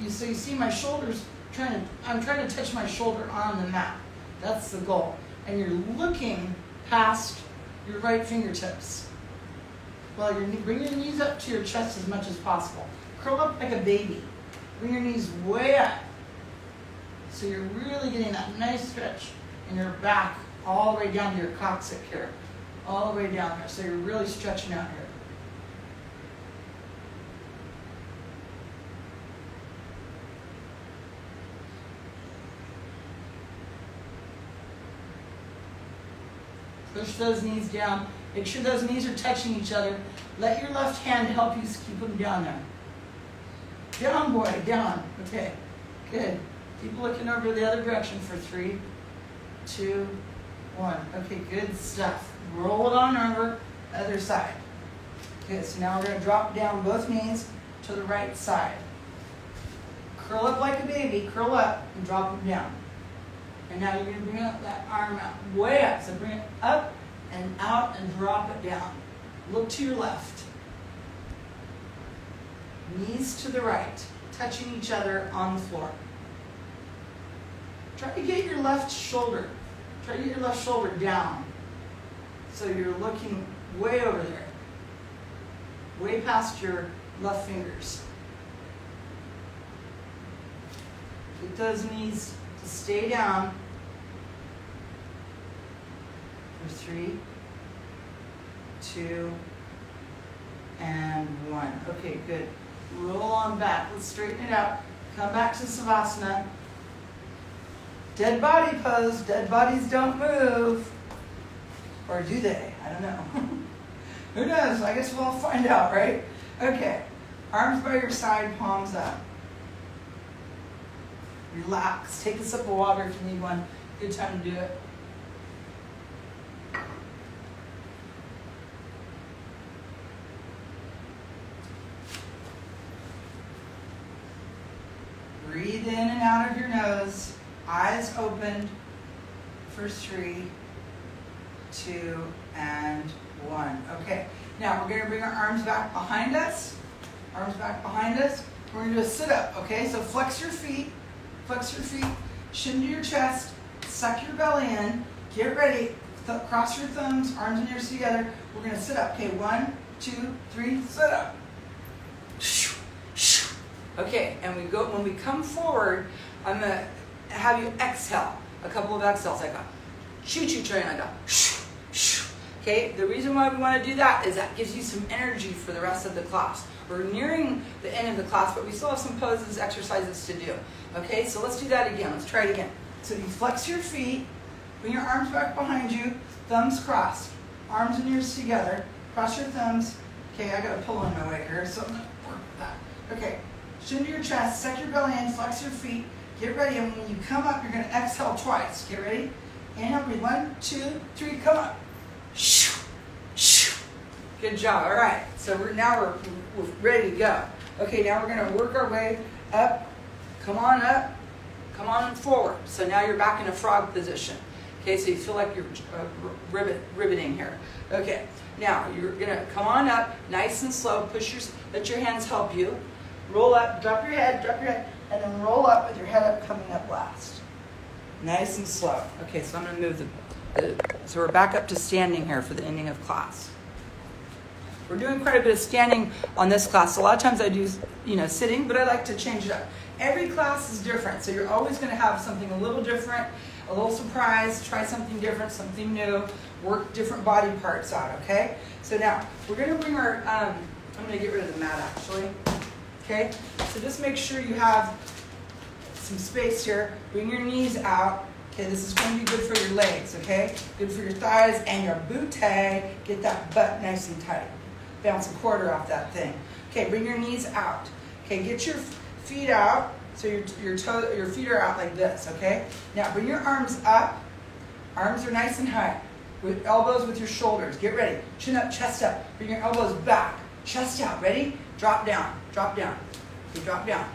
You, so you see my shoulders trying to, I'm trying to touch my shoulder on the mat. That's the goal. And you're looking past your right fingertips. Well, you're, bring your knees up to your chest as much as possible. Curl up like a baby. Bring your knees way up. So you're really getting that nice stretch in your back all the way down to your coccyx here. All the way down there. So you're really stretching out here. Push those knees down. Make sure those knees are touching each other. Let your left hand help you keep them down there. Down, boy, down. Okay, good. Keep looking over the other direction for three, two, one. Okay, good stuff. Roll it on over, other side. Okay, so now we're going to drop down both knees to the right side. Curl up like a baby, curl up and drop them down. And now you're going to bring up that arm out, way up. So bring it up and out and drop it down. Look to your left. Knees to the right, touching each other on the floor. Try to get your left shoulder, try to get your left shoulder down. So you're looking way over there, way past your left fingers. Get those knees to stay down for three, two, and one. Okay, good. Roll on back. Let's straighten it out. Come back to Savasana. Dead body pose. Dead bodies don't move. Or do they? I don't know. Who knows? I guess we'll find out, right? Okay. Arms by your side, palms up. Relax. Take a sip of water if you need one. Good time to do it. Breathe in and out of your nose. Eyes opened for three, two, and one. Okay, now we're going to bring our arms back behind us. Arms back behind us. We're to do a sit up, okay? So flex your feet, flex your feet, shin to your chest, suck your belly in, get ready, cross your thumbs, arms and ears together. We're going to sit up. Okay, one, two, three, sit up. Okay, and we go when we come forward, I'm gonna have you exhale. A couple of exhales. I go choo choo train. I go shoo, shoo. Okay, the reason why we want to do that is that gives you some energy for the rest of the class. We're nearing the end of the class, but we still have some poses, exercises to do. Okay, so let's do that again. Let's try it again. So you flex your feet, bring your arms back behind you, thumbs crossed, arms and ears together, cross your thumbs. Okay, I got a pillow in my way here, so I'm gonna work with that. Okay, Chin to your chest, suck your belly in, flex your feet. Get ready, and when you come up, you're going to exhale twice. Get ready? Inhale, breathe. One, two, three, come up. Good job. All right. So we're, now we're, we're ready to go. Okay, now we're going to work our way up. Come on up. Come on forward. So now you're back in a frog position. Okay, so you feel like you're uh, ribbit, ribbiting here. Okay, now you're gonna come on up, nice and slow. Push your, let your hands help you. Roll up, drop your head, drop your head, and then roll up with your head up coming up last. Nice and slow. Okay, so I'm going to move the, the, so we're back up to standing here for the ending of class. We're doing quite a bit of standing on this class. A lot of times I do, you know, sitting, but I like to change it up. Every class is different, so you're always going to have something a little different, a little surprise, try something different, something new, work different body parts out, okay? So now, we're going to bring our, um, I'm going to get rid of the mat actually, okay? So just make sure you have some space here. Bring your knees out. Okay, this is going to be good for your legs, okay? Good for your thighs and your booty. Get that butt nice and tight. Bounce a quarter off that thing. Okay, bring your knees out. Okay, get your feet out. So your, your, toe, your feet are out like this, okay? Now bring your arms up. Arms are nice and high. With elbows with your shoulders. Get ready. Chin up, chest up. Bring your elbows back. Chest out. Ready? Drop down. Drop down. Okay, drop down.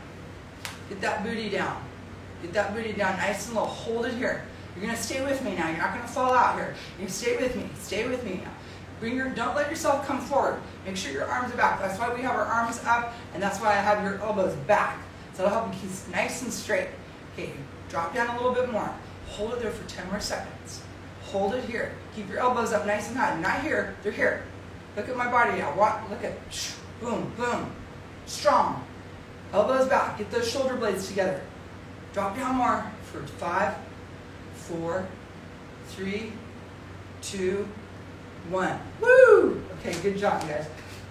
Get that booty down. Get that booty down nice and low. Hold it here. You're gonna stay with me now. You're not gonna fall out here. You stay with me. Stay with me now. Bring your, don't let yourself come forward. Make sure your arms are back. That's why we have our arms up, and that's why I have your elbows back. So that'll help you keep nice and straight. Okay, drop down a little bit more. Hold it there for 10 more seconds. Hold it here. Keep your elbows up nice and high. Not here, they're here. Look at my body now. Walk, look at, boom, boom. Strong. Elbows back. Get those shoulder blades together. Drop down more for five, four, three, two, one. Woo! Okay, good job, guys.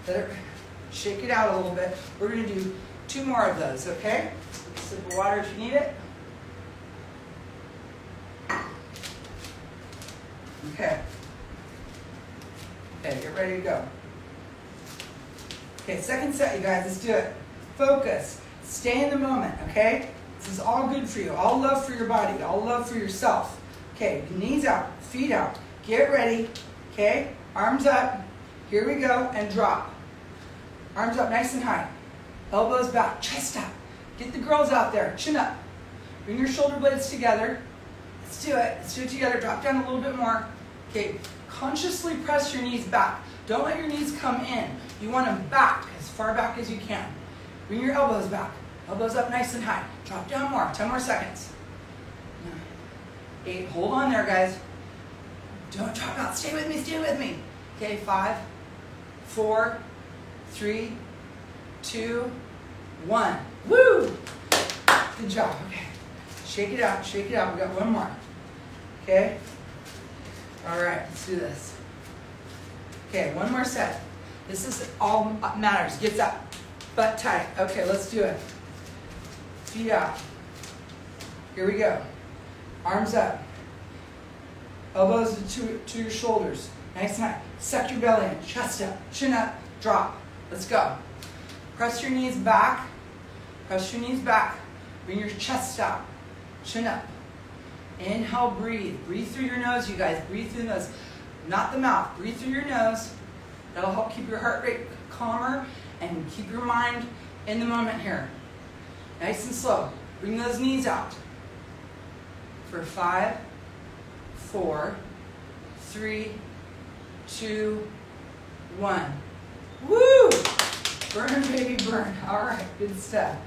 It shake it out a little bit. We're going to do two more of those, okay? Sip of water if you need it. Okay. Okay, get ready to go. Okay, second set, you guys. Let's do it. Focus. Stay in the moment, okay? This is all good for you. All love for your body. All love for yourself. Okay, knees out, feet out. Get ready. Okay, arms up. Here we go, and drop. Arms up nice and high. Elbows back, chest up. Get the girls out there. Chin up. Bring your shoulder blades together. Let's do it. Let's do it together. Drop down a little bit more. Okay, consciously press your knees back. Don't let your knees come in. You want them back, as far back as you can. Bring your elbows back. Elbows up nice and high. Drop down more. 10 more seconds. Eight. Hold on there, guys. Don't drop out. Stay with me. Stay with me. Okay, five, four, three, two, one. Woo! Good job. Okay. Shake it out. Shake it out. We got one more. Okay? All right, let's do this. Okay, one more set. This is all matters. Get that butt tight. Okay, let's do it. Feet out. Here we go. Arms up. Elbows to, to your shoulders. Nice high. Suck your belly in. Chest up. Chin up. Drop. Let's go. Press your knees back. Press your knees back. Bring your chest out. Chin up. Inhale, breathe. Breathe through your nose, you guys. Breathe through the nose. Not the mouth. Breathe through your nose. That'll help keep your heart rate calmer and keep your mind in the moment here. Nice and slow. Bring those knees out. For five, four, three, two, one. Woo! Burn, baby, burn. All right, good stuff.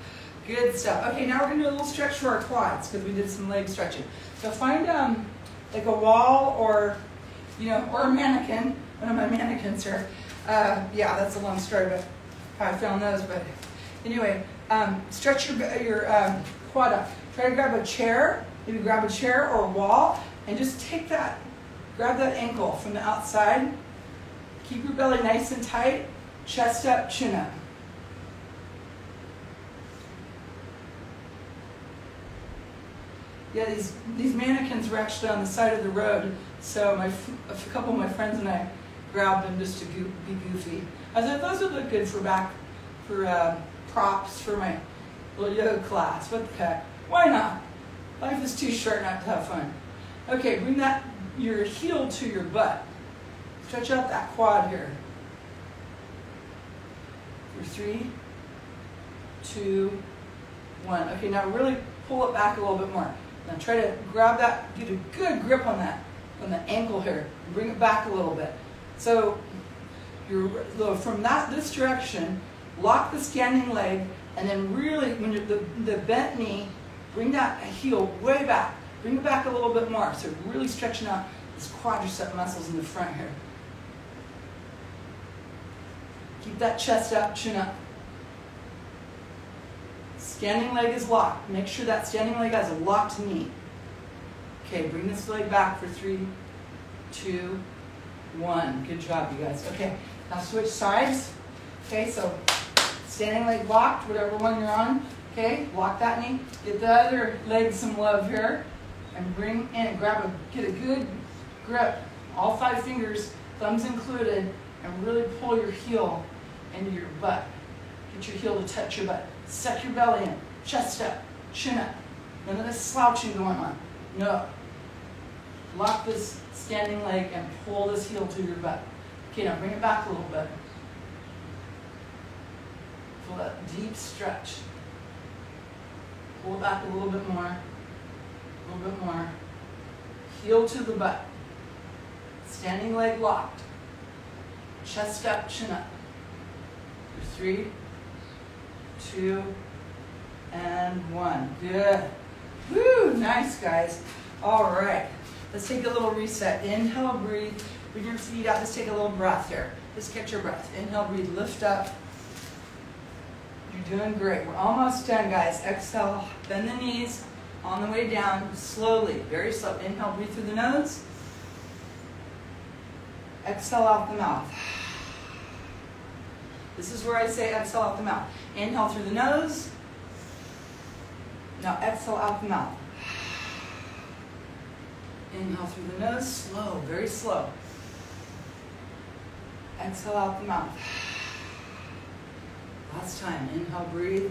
Good stuff. Okay, now we're gonna do a little stretch for our quads because we did some leg stretching. So find um, like a wall or, you know, or a mannequin. One of my mannequins here. Uh, yeah, that's a long story, but how I found those. But anyway, um, stretch your, your um, quad up. Try to grab a chair, maybe grab a chair or a wall, and just take that, grab that ankle from the outside. Keep your belly nice and tight, chest up, chin up. Yeah, these, these mannequins were actually on the side of the road, so my, a couple of my friends and I grabbed them just to go, be goofy. I said, those would look good for back, for uh, props for my little yoga class. What the heck? Why not? Life is too short not to have fun. Okay, bring that your heel to your butt. Stretch out that quad here. For three, two, one. Okay, now really pull it back a little bit more. Now try to grab that, get a good grip on that, on the ankle here, bring it back a little bit. So you're from that this direction, lock the standing leg, and then really, when you're the, the bent knee, bring that heel way back. Bring it back a little bit more. So really stretching out these quadricep muscles in the front here. Keep that chest up, chin up. Standing leg is locked. Make sure that standing leg has a locked knee. Okay, bring this leg back for three, two, one. Good job, you guys. Okay, now switch sides. Okay, so standing leg locked, whatever one you're on. Okay, lock that knee. Get the other leg some love here. And bring in, grab a, get a good grip. All five fingers, thumbs included, and really pull your heel into your butt. Get your heel to touch your butt. Suck your belly in. Chest up. Chin up. None of this slouching going on. No. Lock this standing leg and pull this heel to your butt. Okay, now bring it back a little bit. Feel that deep stretch. Pull it back a little bit more. A little bit more. Heel to the butt. Standing leg locked. Chest up, chin up. For three, two, and one. Good. Woo, nice guys. All right, let's take a little reset. Inhale, breathe. Bring your feet out. Let's take a little breath here. Just catch your breath. Inhale, breathe, lift up. You're doing great. We're almost done, guys. Exhale, bend the knees. On the way down, slowly, very slow. Inhale, breathe through the nose. Exhale out the mouth. This is where I say exhale out the mouth. Inhale through the nose. Now exhale out the mouth. Inhale through the nose, slow, very slow. Exhale out the mouth. Last time, inhale, breathe.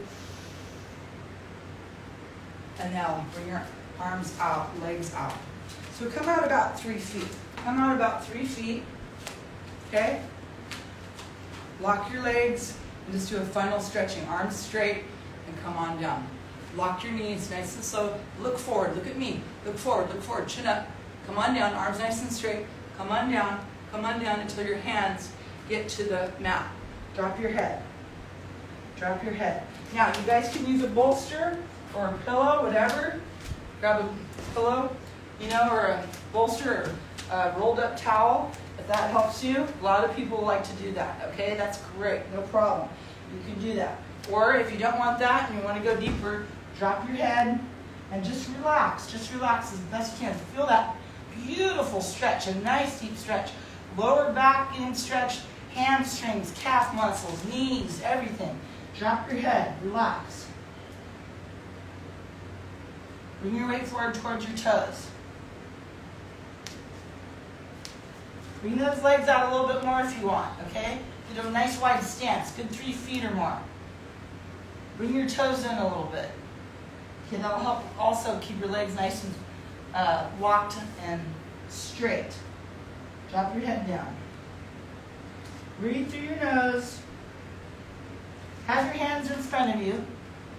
And now bring your arms out, legs out. So come out about three feet. Come out about three feet, okay? Lock your legs and just do a final stretching. Arms straight and come on down. Lock your knees nice and slow. Look forward. Look at me. Look forward. Look forward. Chin up. Come on down. Arms nice and straight. Come on down. Come on down until your hands get to the mat. Drop your head. Drop your head. Now, you guys can use a bolster or a pillow, whatever. Grab a pillow, you know, or a bolster or a rolled up towel if that helps you. A lot of people like to do that, okay? That's great, no problem. You can do that. Or if you don't want that and you want to go deeper, drop your head and just relax. Just relax as best you can. Feel that beautiful stretch, a nice deep stretch. Lower back getting stretched, hamstrings, calf muscles, knees, everything. Drop your head, relax. Bring your weight forward towards your toes. Bring those legs out a little bit more if you want, okay? Get a nice wide stance, good three feet or more. Bring your toes in a little bit. Okay, that'll help also keep your legs nice and uh, locked and straight. Drop your head down. Breathe through your nose. Have your hands in front of you.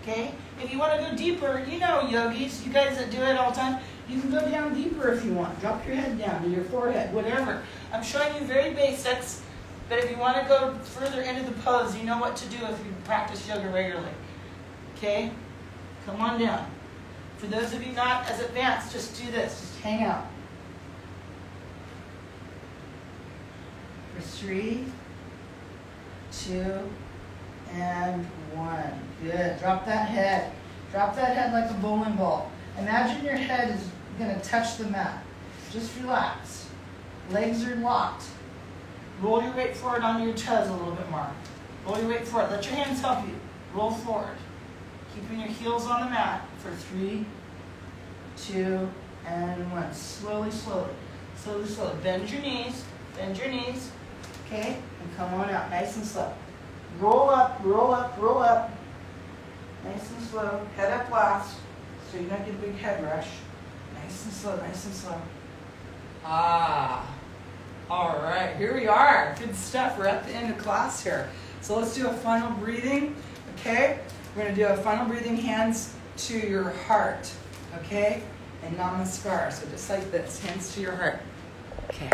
Okay? If you want to go deeper, you know yogis, you guys that do it all the time, you can go down deeper if you want. Drop your head down to your forehead, whatever. I'm showing you very basics, but if you want to go further into the pose, you know what to do if you practice yoga regularly. Okay? Come on down. For those of you not as advanced, just do this. Just hang out. For three, two, and one. Good. Drop that head. Drop that head like a bowling ball. Imagine your head is going to touch the mat. Just relax. Legs are locked. Roll your weight forward onto your toes a little bit more. Roll your weight forward. Let your hands help you. Roll forward. Keeping your heels on the mat for three, two, and one. Slowly, slowly. Slowly, slowly. Bend your knees. Bend your knees. Okay? And come on out. Nice and slow. Roll up, roll up, roll up. Nice and slow. Head up last so you don't get a big head rush. Nice and slow, nice and slow. Ah. All right, here we are. Good stuff. We're at the end of class here. So let's do a final breathing, okay? We're going to do a final breathing, hands to your heart, okay? And namaskar. So just like this, hands to your heart. Okay.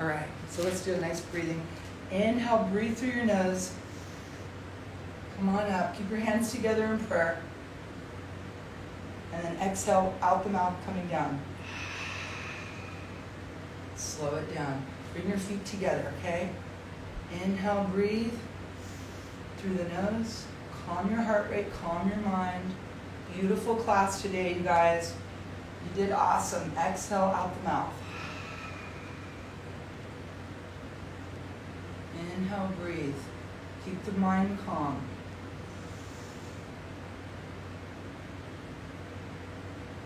All right, so let's do a nice breathing. Inhale, breathe through your nose. Come on up. Keep your hands together in prayer. And then exhale out the mouth, coming down. Slow it down. Bring your feet together, okay? Inhale, breathe through the nose. calm your heart rate, calm your mind. Beautiful class today, you guys. You did awesome. Exhale out the mouth. Inhale, breathe. Keep the mind calm.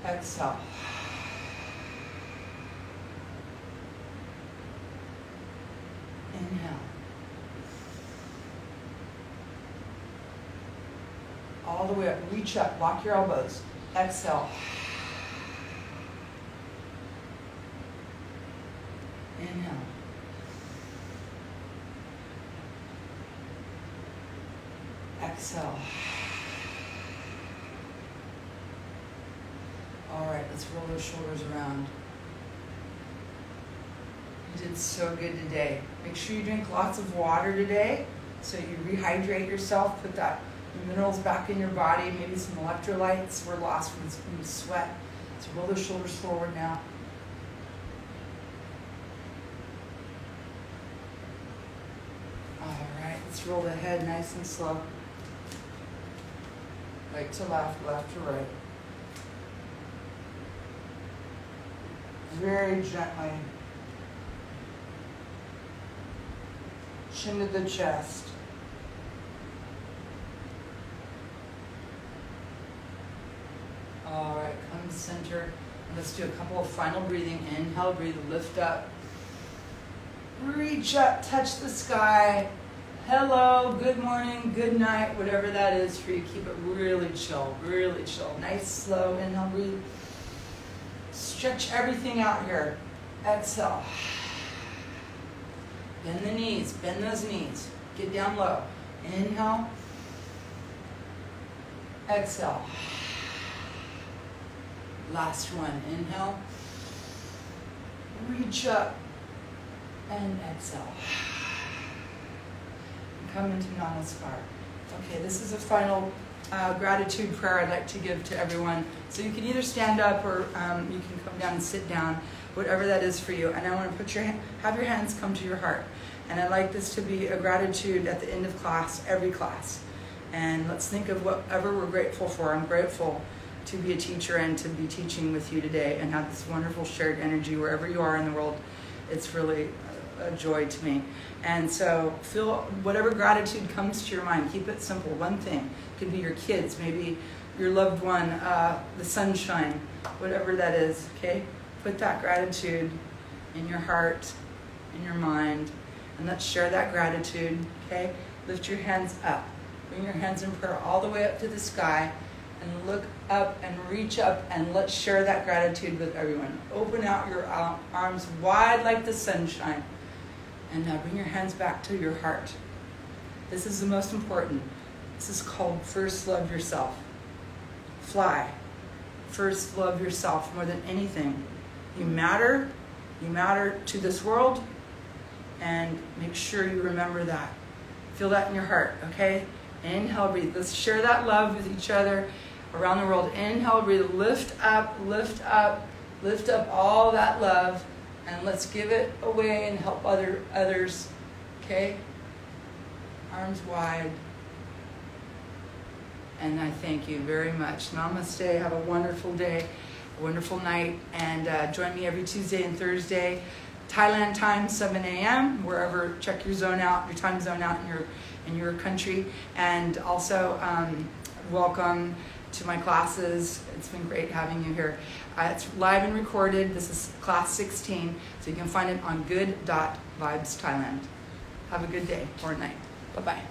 Exhale. Inhale. All the way up. Reach up. Lock your elbows. Exhale. Inhale. Exhale. All right, let's roll those shoulders around. You did so good today. Make sure you drink lots of water today so you rehydrate yourself, put that minerals back in your body, maybe some electrolytes were lost from the sweat. So roll those shoulders forward now. All right, let's roll the head nice and slow. Right to left, left to right. Very gently. Chin to the chest. All right, come to center. Let's do a couple of final breathing. Inhale, breathe, lift up. Reach up, touch the sky. Hello, good morning, good night, whatever that is for you. Keep it really chill, really chill. Nice, slow inhale, breathe. Stretch everything out here. Exhale. Bend the knees, bend those knees. Get down low. Inhale. Exhale. Last one. Inhale. Reach up and exhale. Come into Namaskar. Okay, this is a final uh, gratitude prayer I'd like to give to everyone. So you can either stand up or um, you can come down and sit down, whatever that is for you. And I want to put your have your hands come to your heart. And I'd like this to be a gratitude at the end of class, every class. And let's think of whatever we're grateful for. I'm grateful to be a teacher and to be teaching with you today and have this wonderful shared energy wherever you are in the world. It's really a joy to me. And so feel whatever gratitude comes to your mind. Keep it simple. One thing it could be your kids, maybe your loved one, uh, the sunshine, whatever that is. Okay, put that gratitude in your heart, in your mind, and let's share that gratitude. Okay, lift your hands up. Bring your hands in prayer all the way up to the sky and look up and reach up and let's share that gratitude with everyone. Open out your arms wide like the sunshine and now bring your hands back to your heart. This is the most important. This is called first love yourself. Fly. First love yourself more than anything. You matter. You matter to this world. And make sure you remember that. Feel that in your heart, okay? Inhale, breathe. Let's share that love with each other around the world. Inhale, breathe. Lift up, lift up, lift up all that love and let's give it away and help other others. Okay? Arms wide. And I thank you very much. Namaste. Have a wonderful day, a wonderful night, and uh, join me every Tuesday and Thursday, Thailand time, 7 a.m. Wherever, check your zone out, your time zone out in your in your country, and also um, welcome to my classes. It's been great having you here. Uh, it's live and recorded. This is class 16, so you can find it on good.vibes Thailand. Have a good day or night. Bye bye.